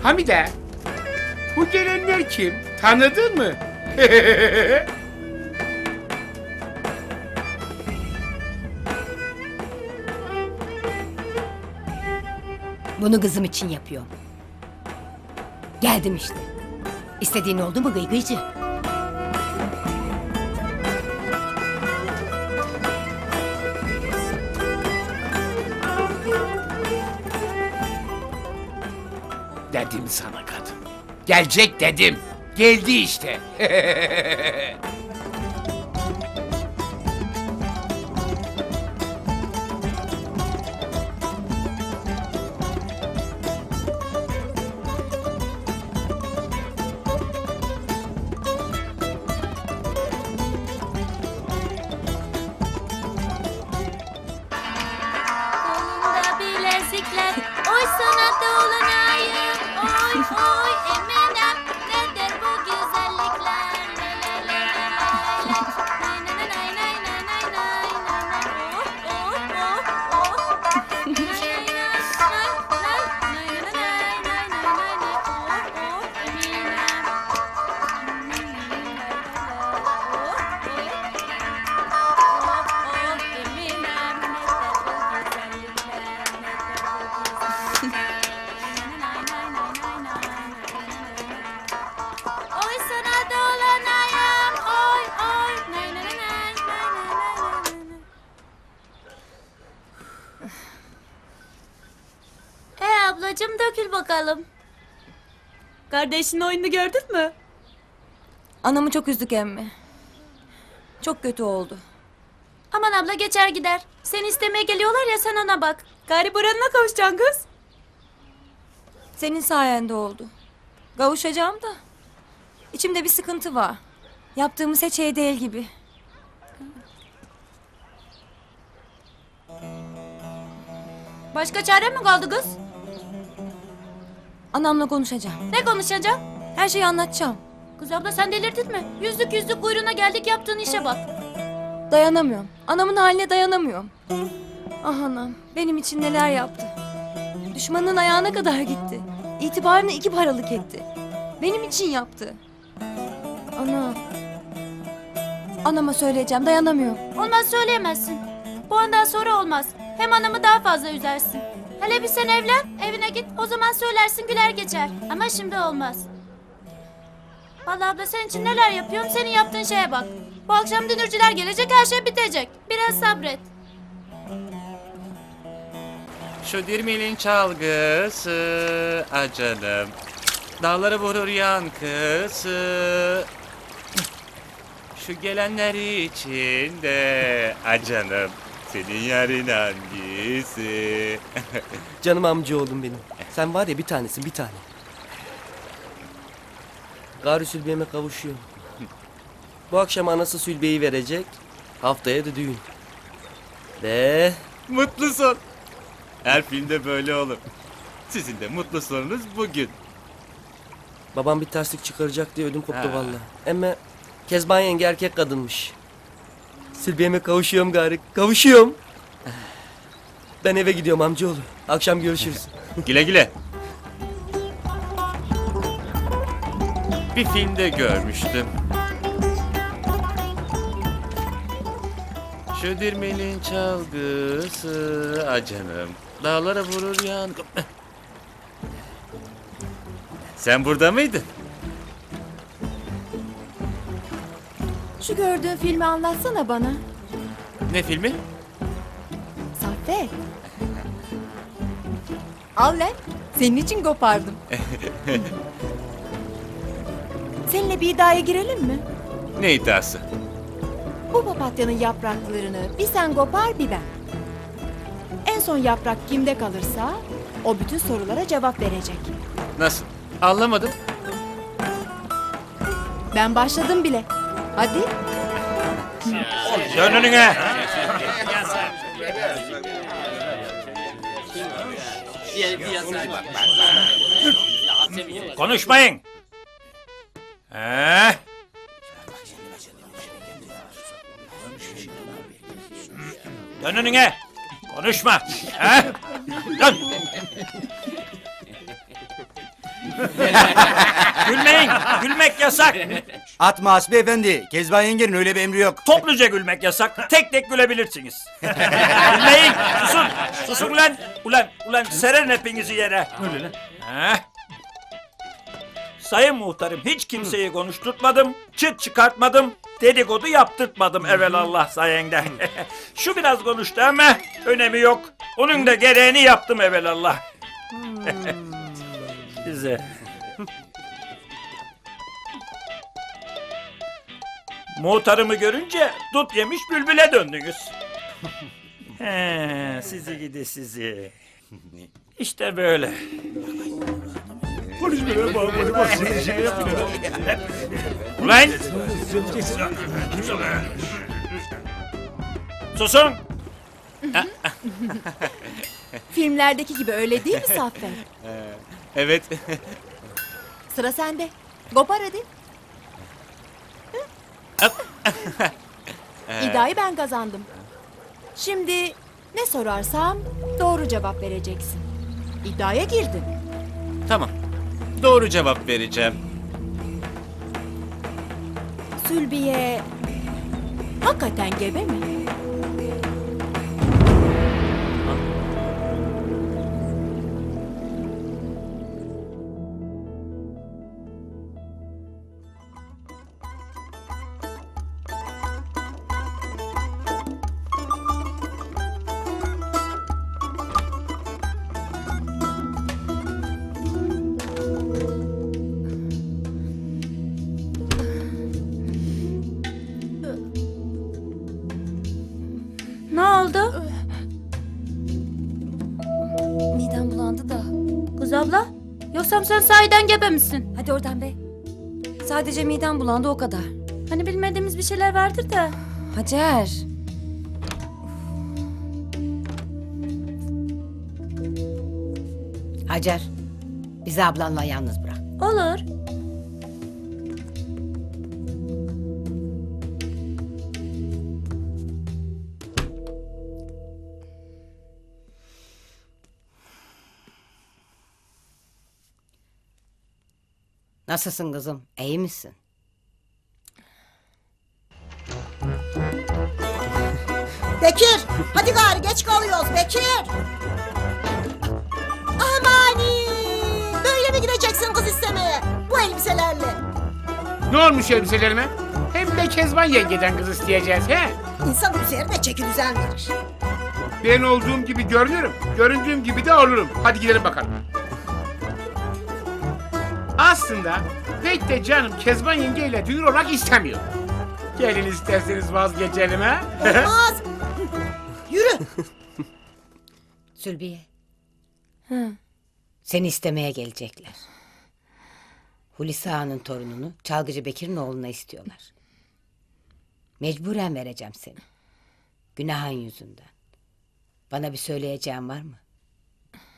Hamide. Bu gelenler kim? Tanıdın mı? Bunu kızım için yapıyorum. Geldim işte. İstediğin oldu mu gıygıycı? Gelecek dedim. Geldi işte. Kardeşin oyunu gördün mü? Anamı çok üzdük emmi. Çok kötü oldu. Aman abla geçer gider. Seni istemeye geliyorlar ya sen ona bak. Gari buranına kavuşacaksın kız. Senin sayende oldu. Kavuşacağım da. İçimde bir sıkıntı var. Yaptığımız hiç şey değil gibi. Başka çare mi kaldı kız? Anamla konuşacağım. Ne konuşacağım? Her şeyi anlatacağım. Kız abla sen delirdin mi? Yüzlük yüzlük kuyruğuna geldik yaptığın işe bak. Dayanamıyorum. Anamın haline dayanamıyorum. Ah anam benim için neler yaptı. Düşmanın ayağına kadar gitti. İtibarını iki paralık etti. Benim için yaptı. Ana. Anama söyleyeceğim dayanamıyorum. Olmaz söyleyemezsin. Bu andan sonra olmaz. Hem anamı daha fazla üzersin. Hele bir sen evlen, evine git. O zaman söylersin güler geçer. Ama şimdi olmaz. Vallahi abla senin için neler yapıyorum senin yaptığın şeye bak. Bu akşam dünürcüler gelecek her şey bitecek. Biraz sabret. Şu dirmilin çalgısı a canım. Dağları vurur yankısı. Şu gelenler içinde a canım. Senin yarın hangisi? Canım amcaoğlum benim. Sen var ya bir tanesin bir tane. Gari Sülbiye'me kavuşuyor. Bu akşam anası Sülbiye'yi verecek. Haftaya da düğün. Ve Mutlu son. Her filmde böyle olur. Sizin de mutlu sonunuz bugün. Babam bir terslik çıkaracak diye ödüm koptu Ha. vallahi. Ama Kezban yenge erkek kadınmış. Sülbiye'me kavuşuyorum gari. Kavuşuyorum. Ben eve gidiyorum amcaoğlu. Akşam görüşürüz. Güle güle. Bir filmde görmüştüm. Şu dirmenin çalgısı acanım. Dağlara vurur yangın. Sen burada mıydın? Şu gördüğün filmi anlatsana bana. Ne filmi? Saffet. Al lan. Senin için kopardım. Seninle bir iddiaya girelim mi? ne iddiası? Bu papatyanın yapraklarını bir sen kopar bir ben. En son yaprak kimde kalırsa o bütün sorulara cevap verecek. Nasıl? Anlamadım. Ben başladım bile. Hadi. Dön önüne. Konuşmayın. He? Dön önüne. Konuşma. He? Dön. Gülmeyin. Gülmek yasak. Atma Hasbi Efendi. Kezban yengenin öyle bir emri yok. Topluca gülmek yasak. Tek tek gülebilirsiniz. Gülmeyin. Susun. Susun lan. Ulan, ulan sererim hepinizi yere. Öyle lan. Sayın muhtarım hiç kimseyi konuşturtmadım. Çıt çıkartmadım. Dedikodu yaptırtmadım evelallah sayende. Şu biraz konuştu ama önemi yok. Onun da gereğini yaptım evelallah. Size. Muhtarımı görünce dut yemiş bülbüle döndünüz. He, sizi gidi sizi. İşte böyle. Ulan! Susun! Filmlerdeki gibi öyle değil mi Saffet? Evet. Sıra sende. Kopar hadi. İddiayı ben kazandım. Şimdi ne sorarsam doğru cevap vereceksin. İddiaya girdin. Tamam. Doğru cevap vereceğim. Sülbiye hakikaten gebe mi? Misin? Hadi oradan be. Sadece midem bulandı o kadar. Hani bilmediğimiz bir şeyler vardır da. Hacer. Hacer, bizi ablanla yalnız bırak. Olur. Nasılsın kızım? İyi misin? Bekir hadi gari geç kalıyoruz Bekir. Amani böyle mi gideceksin kız istemeye bu elbiselerle? Ne olmuş elbiselerime? Hem de Kezban yengeden kız isteyeceğiz he? İnsan üzerine çeki düzen verir. Ben olduğum gibi görünürüm. Göründüğüm gibi de olurum. Hadi gidelim bakalım. Aslında pek de canım Kezban yengeyle düğün olmak istemiyor. Gelin isterseniz vazgeçelim ha? Olmaz. Yürü. Sülbiye. Seni istemeye gelecekler. Hulusi Ağa'nın torununu Çalgıcı Bekir'in oğluna istiyorlar. Mecburen vereceğim seni. Günahın yüzünden. Bana bir söyleyeceğin var mı?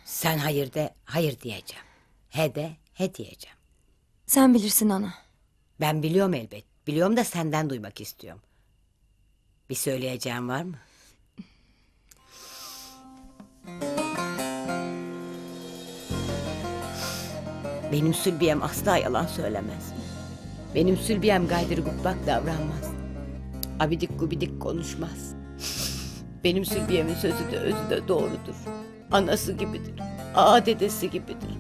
Sen hayır de hayır diyeceğim. He de he diyeceğim. Sen bilirsin ana. Ben biliyorum elbet. Biliyorum da senden duymak istiyorum. Bir söyleyeceğin var mı? Benim sülbiyem asla yalan söylemez. Benim sülbiyem gaydırı gubbak davranmaz. Abidik gubidik konuşmaz. Benim sülbiyemin sözü de özü de doğrudur. Anası gibidir. Ağa dedesi gibidir.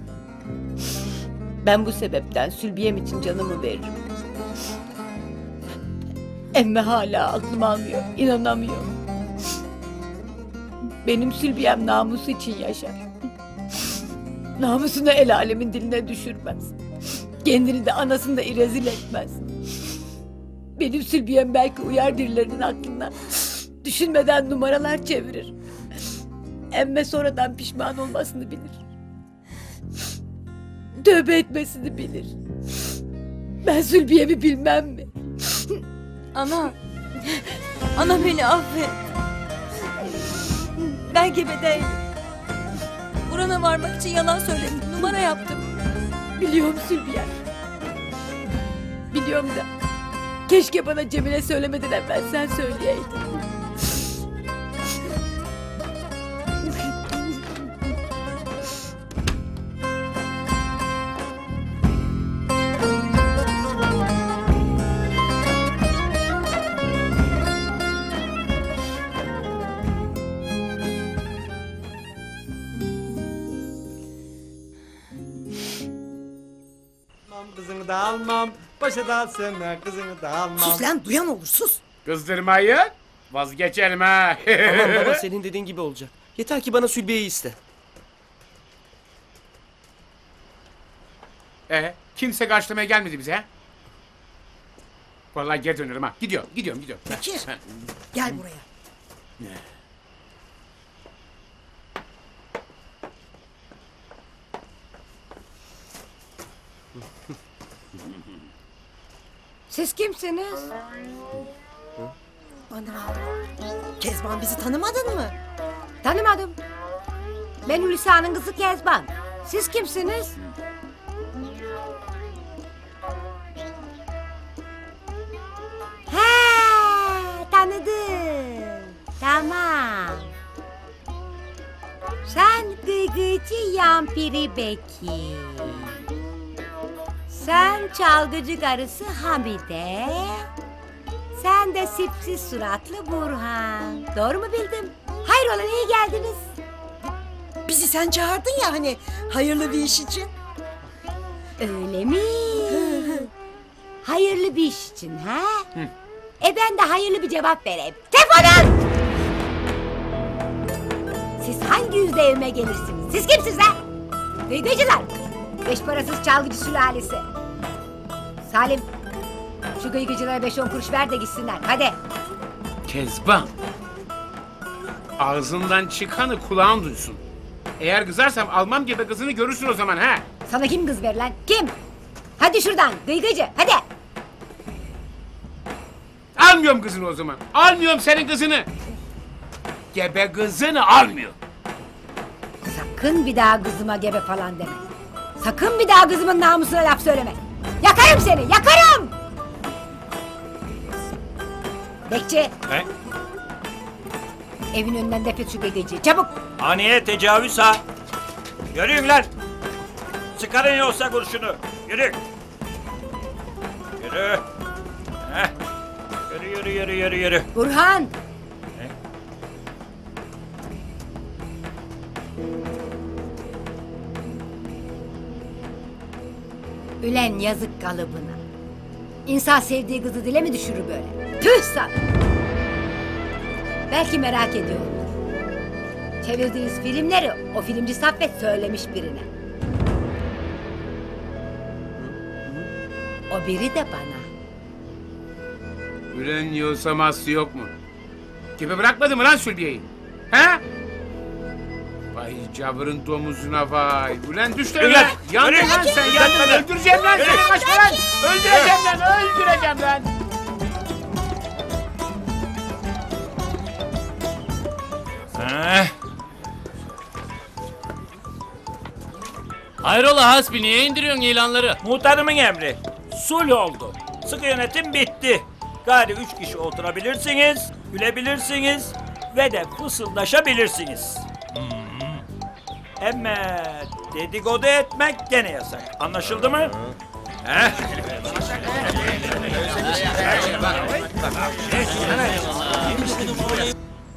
Ben bu sebepten sülbiyem için canımı veririm. Emme hala aklım almıyor. inanamıyorum. Benim sülbiyem namusu için yaşar. Namusunu el alemin diline düşürmez. Kendini de anasını da rezil etmez. Benim sülbiyem belki uyar birilerinin aklına. Düşünmeden numaralar çevirir. Emme sonradan pişman olmasını bilir. Tövbe etmesini bilir. Ben Sülbiye'mi bilmem mi? Ana. Ana beni affet. Ben gebe değilim. Burana varmak için yalan söyledim. Numara yaptım. Biliyorum Sülbiye. Biliyorum da. Keşke bana Cemile söylemeden evvel sen söyleyeydin. Almam. Başa dalsın kızını da almam. Sus lan duyan olur sus. Kızdırmayın. Vazgeçelim ha. Tamam baba senin dediğin gibi olacak. Yeter ki bana Sülbiye'yi iste. Ee, kimse karşılamaya gelmedi bize ha? Vallahi geri dönerim ha. Gidiyorum, gidiyorum, gidiyorum. Bekir gel buraya. Siz kimsiniz? Bana. Kezban bizi tanımadın mı? Tanımadım. Ben Hülisa'nın kızı Kezban. Siz kimsiniz? He, tanıdım. Tamam. Sen gıgıcı yampiri Beki. Sen çalgıcı karısı Hamide. Sen de sipsiz suratlı Burhan. Doğru mu bildim? Hayrola iyi geldiniz. Bizi sen çağırdın ya hani hayırlı bir iş için. Öyle mi? hayırlı bir iş için ha? E ben de hayırlı bir cevap vereyim. Defolun! Siz hangi yüzle evime gelirsiniz? Siz kimsiniz ha? Gıygıcılar. Beş parasız çalgıcı sülalesi. Salim. Şu gıygıcılara beş on kuruş ver de gitsinler. Hadi. Kezban. Ağzından çıkanı kulağın duysun. Eğer kızarsam almam gibi kızını görürsün o zaman ha. Sana kim kız ver lan? Kim? Hadi şuradan gıygıcı hadi. Almıyorum kızını o zaman. Almıyorum senin kızını. Gebe kızını almıyor. Sakın bir daha kızıma gebe falan deme. Sakın bir daha kızımın namusuna laf söyleme. Yakarım seni yakarım. Bekçi Ne? evin önünden defet şu çabuk. Haniye tecavüz ha. Yürüyün lan. Çıkarın yoksa kurşunu. Yürü. Yürü. Heh. Yürü yürü yürü yürü yürü. Burhan. Ülen yazık kalıbına. İnsan sevdiği kızı dile mi düşürür böyle? Tüh sana! Belki merak ediyordur. Çevirdiğiniz filmleri o filmci Saffet söylemiş birine. O biri de bana. Ülen yosaması yok mu? Gibi bırakmadı mı lan Sülbiye'yi? Ha? Cavırın domuzuna vay. Ulan düş de öyle. Yandın lan sen yandın. Öldüreceğim lan seni kaçma lan. Öldüreceğim lan öldüreceğim lan. Ha. Hayrola Hasbi niye indiriyorsun ilanları? Muhtarımın emri. Sul oldu. Sıkı yönetim bitti. Gari üç kişi oturabilirsiniz, gülebilirsiniz ve de fısıldaşabilirsiniz. Ama dedikodu etmek gene yasak. Anlaşıldı mı?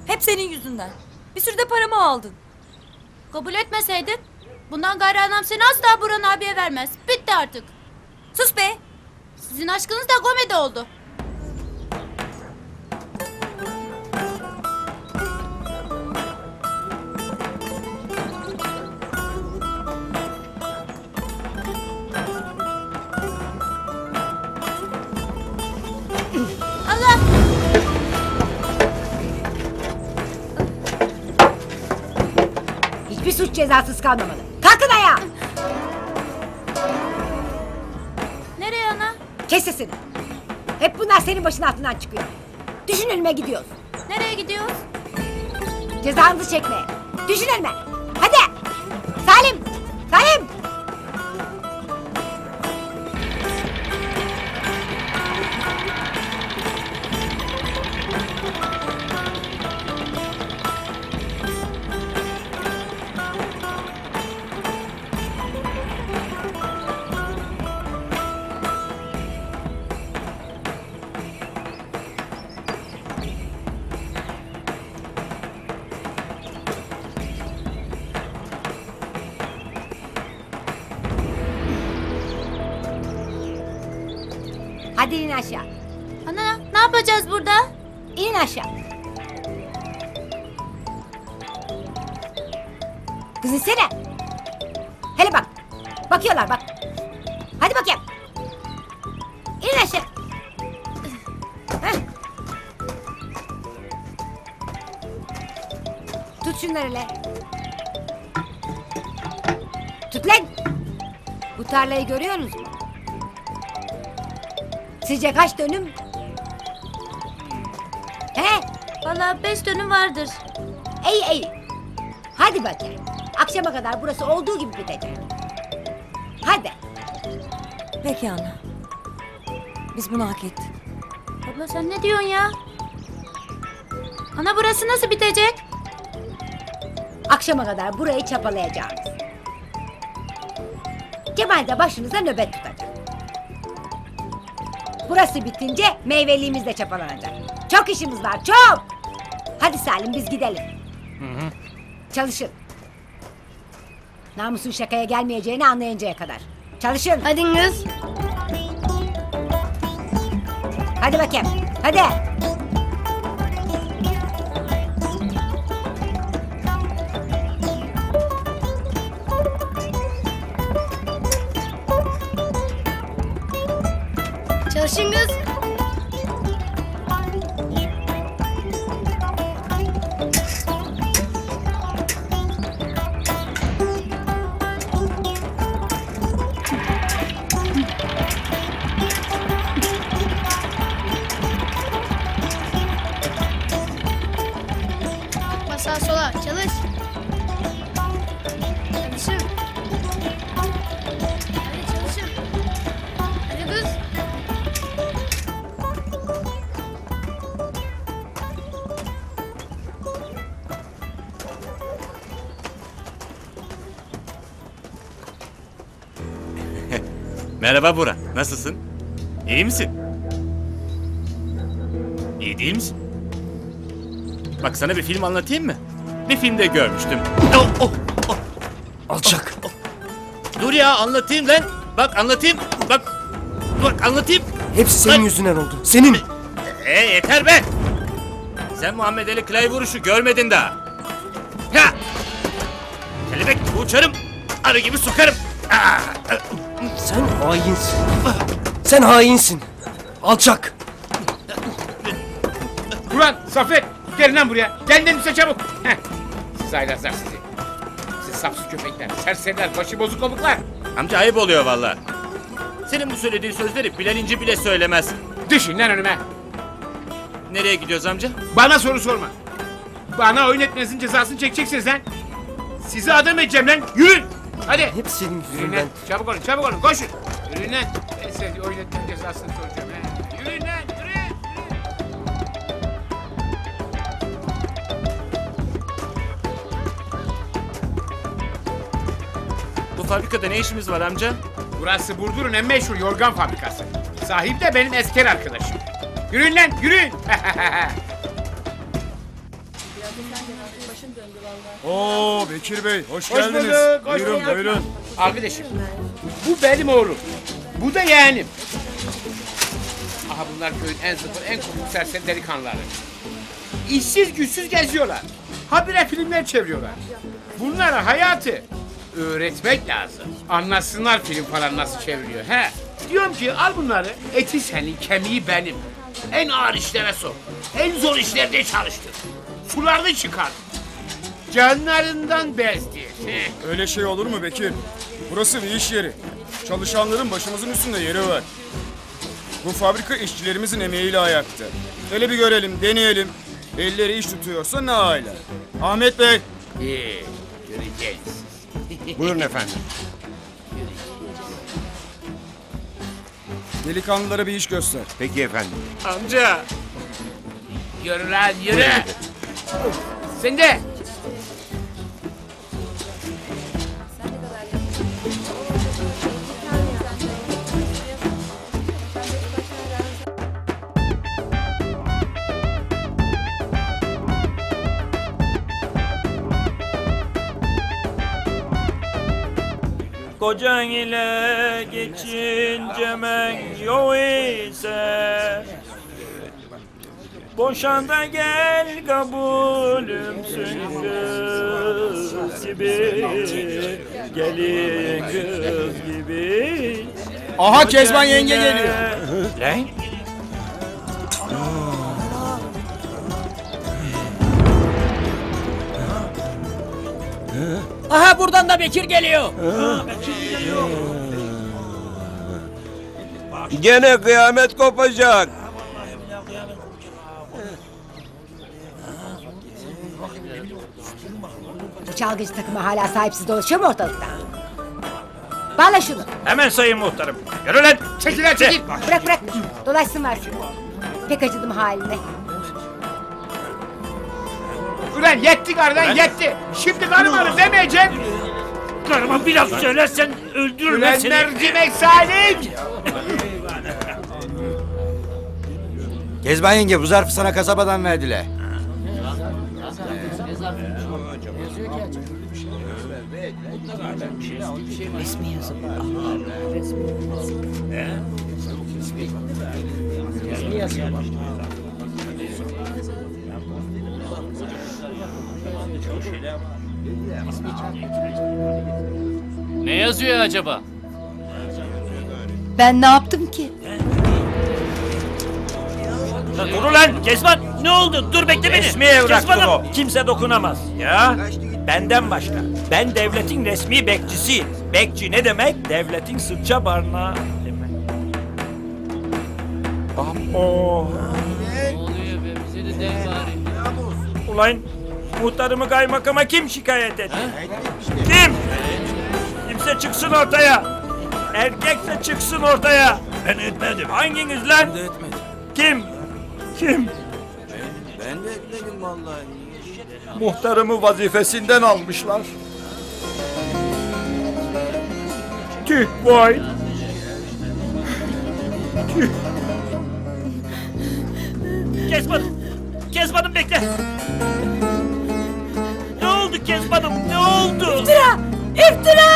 Hep senin yüzünden. Bir sürü de paramı aldın. Kabul etmeseydin bundan gayrı anam seni asla Burhan abiye vermez. Bitti artık. Sus be. Sizin aşkınız da komedi oldu. Cezasız kalmamalı. Kalkın ayağa. Nereye ana? Kes sesini. Hep bunlar senin başın altından çıkıyor. Düşün önüme gidiyoruz. Nereye gidiyoruz? Cezanızı çekmeye. Düşün önüme. Hadi in aşağı. Ana ne yapacağız burada? İn aşağı. Kız insene. Hele bak. Bakıyorlar bak. Hadi bakayım. İn aşağı. Heh. Tut şunları hele. Tut lan. Bu tarlayı görüyor musunuz? Sizce kaç dönüm? He? Valla beş dönüm vardır. İyi iyi. Hadi bakayım. Akşama kadar burası olduğu gibi bitecek. Hadi. Peki ana. Biz bunu hak ettik. Abla sen ne diyorsun ya? Ana burası nasıl bitecek? Akşama kadar burayı çapalayacağız. Kemal de başınıza nöbet tutacak. Burası bitince meyveliğimiz de çapalanacak. Çok işimiz var çok. Hadi Salim biz gidelim. Çalışın. Namusun şakaya gelmeyeceğini anlayıncaya kadar. Çalışın. Hadi kız. Hadi bakayım. Hadi. Merhaba Burak. Nasılsın? İyi misin? İyi değil misin? Bak sana bir film anlatayım mı? Bir filmde görmüştüm. Oh, oh, oh. Alçak. Dur ya anlatayım lan. Bak anlatayım. Bak. Bak anlatayım. Hepsi senin Lan. yüzünden oldu. Senin. E yeter be. Sen Muhammed Ali Clay vuruşu görmedin daha. Ya. Kelebek uçarım. Arı gibi sokarım. Hainsin. Sen hainsin. Alçak. Ulan Saffet gelin lan buraya. Gelin elinize çabuk. Heh. Siz haylazlar sizi. Siz sapsız köpekler, serseriler, başı bozuk oluklar. Amca ayıp oluyor valla. Senin bu söylediğin sözleri Bilal İnci bile söylemez. Düşün lan önüme. Nereye gidiyoruz amca? Bana soru sorma. Bana oyun etmenizin cezasını çekeceksiniz lan. Sizi adam edeceğim lan. Yürüyün. Hadi. Hep senin Yürüyün yüzünden. lan. Çabuk olun çabuk olun koşun. Yürüyün lan. Ben size oynatmanın cezasını soracağım. He. Yürüyün lan yürüyün. Bu fabrikada ne işimiz var amca? Burası Burdur'un en meşhur yorgan fabrikası. Sahip de benim esker arkadaşım. Yürüyün lan yürüyün. Oo Bekir Bey hoş, Hoş geldiniz. bulduk, hoş buyurun bulduk. buyurun. Arkadaşım, bu benim oğlum. Bu da yeğenim. Aha bunlar köyün en zıpır, en komik serseri delikanlıları. İşsiz güçsüz geziyorlar. Habire filmler çeviriyorlar. Bunlara hayatı öğretmek lazım. Anlasınlar film falan nasıl çevriliyor. He. Diyorum ki al bunları, eti senin, kemiği benim. En ağır işlere sok. En zor işlerde çalıştır. Sularını çıkar. Canlarından bezdir. Öyle şey olur mu Bekir? Burası bir iş yeri. Çalışanların başımızın üstünde yeri var. Bu fabrika işçilerimizin emeğiyle ayakta. Hele bir görelim, deneyelim. Elleri iş tutuyorsa ne hala. Ahmet Bey. İyi, göreceğiz. Buyurun efendim. Delikanlılara bir iş göster. Peki efendim. Amca. Yürü lan yürü. Sen de. Kocan ile geçince men yok ise Boşan da gel kabulümsün kız gibi Gelin kız gibi Aha, Kezban yenge geliyor. Lan Aha buradan da Bekir geliyor. Gene kıyamet kopacak. Bu çalgıcı takımı hala sahipsiz dolaşıyor mu ortalıkta? Bağla şunu. Hemen sayın muhtarım. Yürü lan. Çekil lan çekil. Bırak bırak. Dolaşsın versin. Pek acıdım haline. Ulan yetti kardan yetti. Şimdi karım hanım demeyeceğim. Karıma bir laf söylersen öldürürüm Ulan seni. mercimek Salim. Kezban yenge bu zarfı sana kasabadan verdiler. Ne yazıyor acaba? Ben ne yaptım ki? Lan dur ulan Kezban ne oldu? Dur bekle beni. Resmi evraktır Kezban'ım. o. Kimse dokunamaz. Ya benden başka. Ben devletin resmi bekçisiyim. Bekçi ne demek? Devletin sırça barınağı demek. Oh. oluyor be bize de de bari. Ulan muhtarımı kaymakama kim şikayet etti? Kim? Kimse çıksın ortaya. Erkekse çıksın ortaya. Ben etmedim. Hanginiz lan? Ben de etmedim. Kim? Kim? Ben de etmedim vallahi. Muhtarımı vazifesinden almışlar. Tüh vay. Tüh. Kezban'ım. Kezban'ım bekle. Oldu Kezban'ım? Ne oldu? İftira! İftira!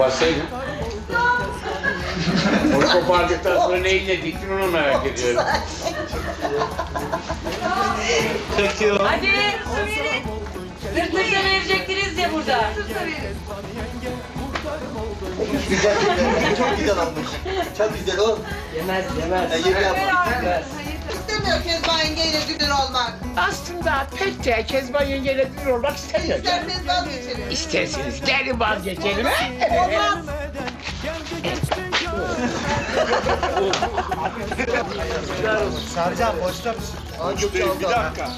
Koparsaydın. Onu kopardıktan sonra neyle diktin onu merak ediyorum. Hadi su verin. Sırtınıza verecektiniz ya burada. Güzel güzel. Çok güzel olmuş. Çok güzel o. Yemez yemez. Yeme yapma. İstemiyor Kezban yengeyle dünür olmak. Aslında pek de Kezban yengeyle bir olmak istemiyor. İsterseniz vazgeçelim. İsterseniz gelin vazgeçelim. Olmaz. Sarcan boşta mısın? Bir dakika.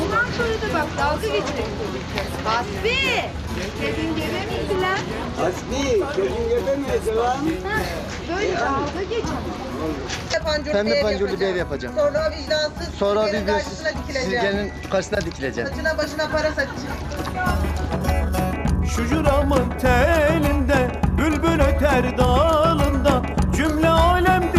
Bundan sonra da bak dalga geçecek. Hasbi! Kedin gebe miydi lan? Hasbi, gözün gebe mi devam? Böyle dalga geçecek. Pembe pancurlu bir ev yapacağım. Sonra vicdansız Sonra bir dikileceğim. silgenin karşısına dikileceğim. Saçına başına para satacağım. Şu curamın telinde Bülbül öter dalında Cümle alem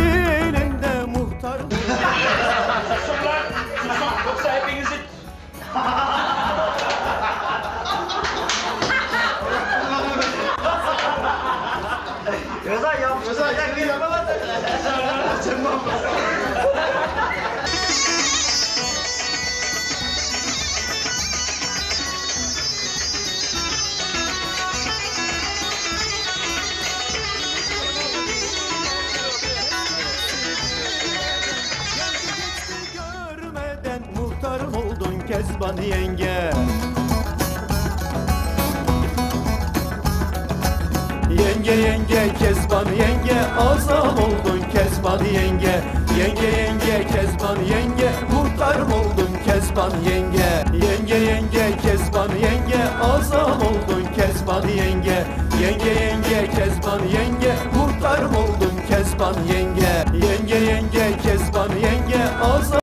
Şehrazban yenge. Yenge yenge kezban yenge. Azam oldun kezban yenge. Yenge yenge kezban yenge. Muhtarım oldun kezban yenge. Yenge yenge kezban yenge. Azam oldun kezban yenge. Yenge yenge kezban yenge. Muhtarım oldun kezban yenge. Yenge yenge kezban yenge. Azam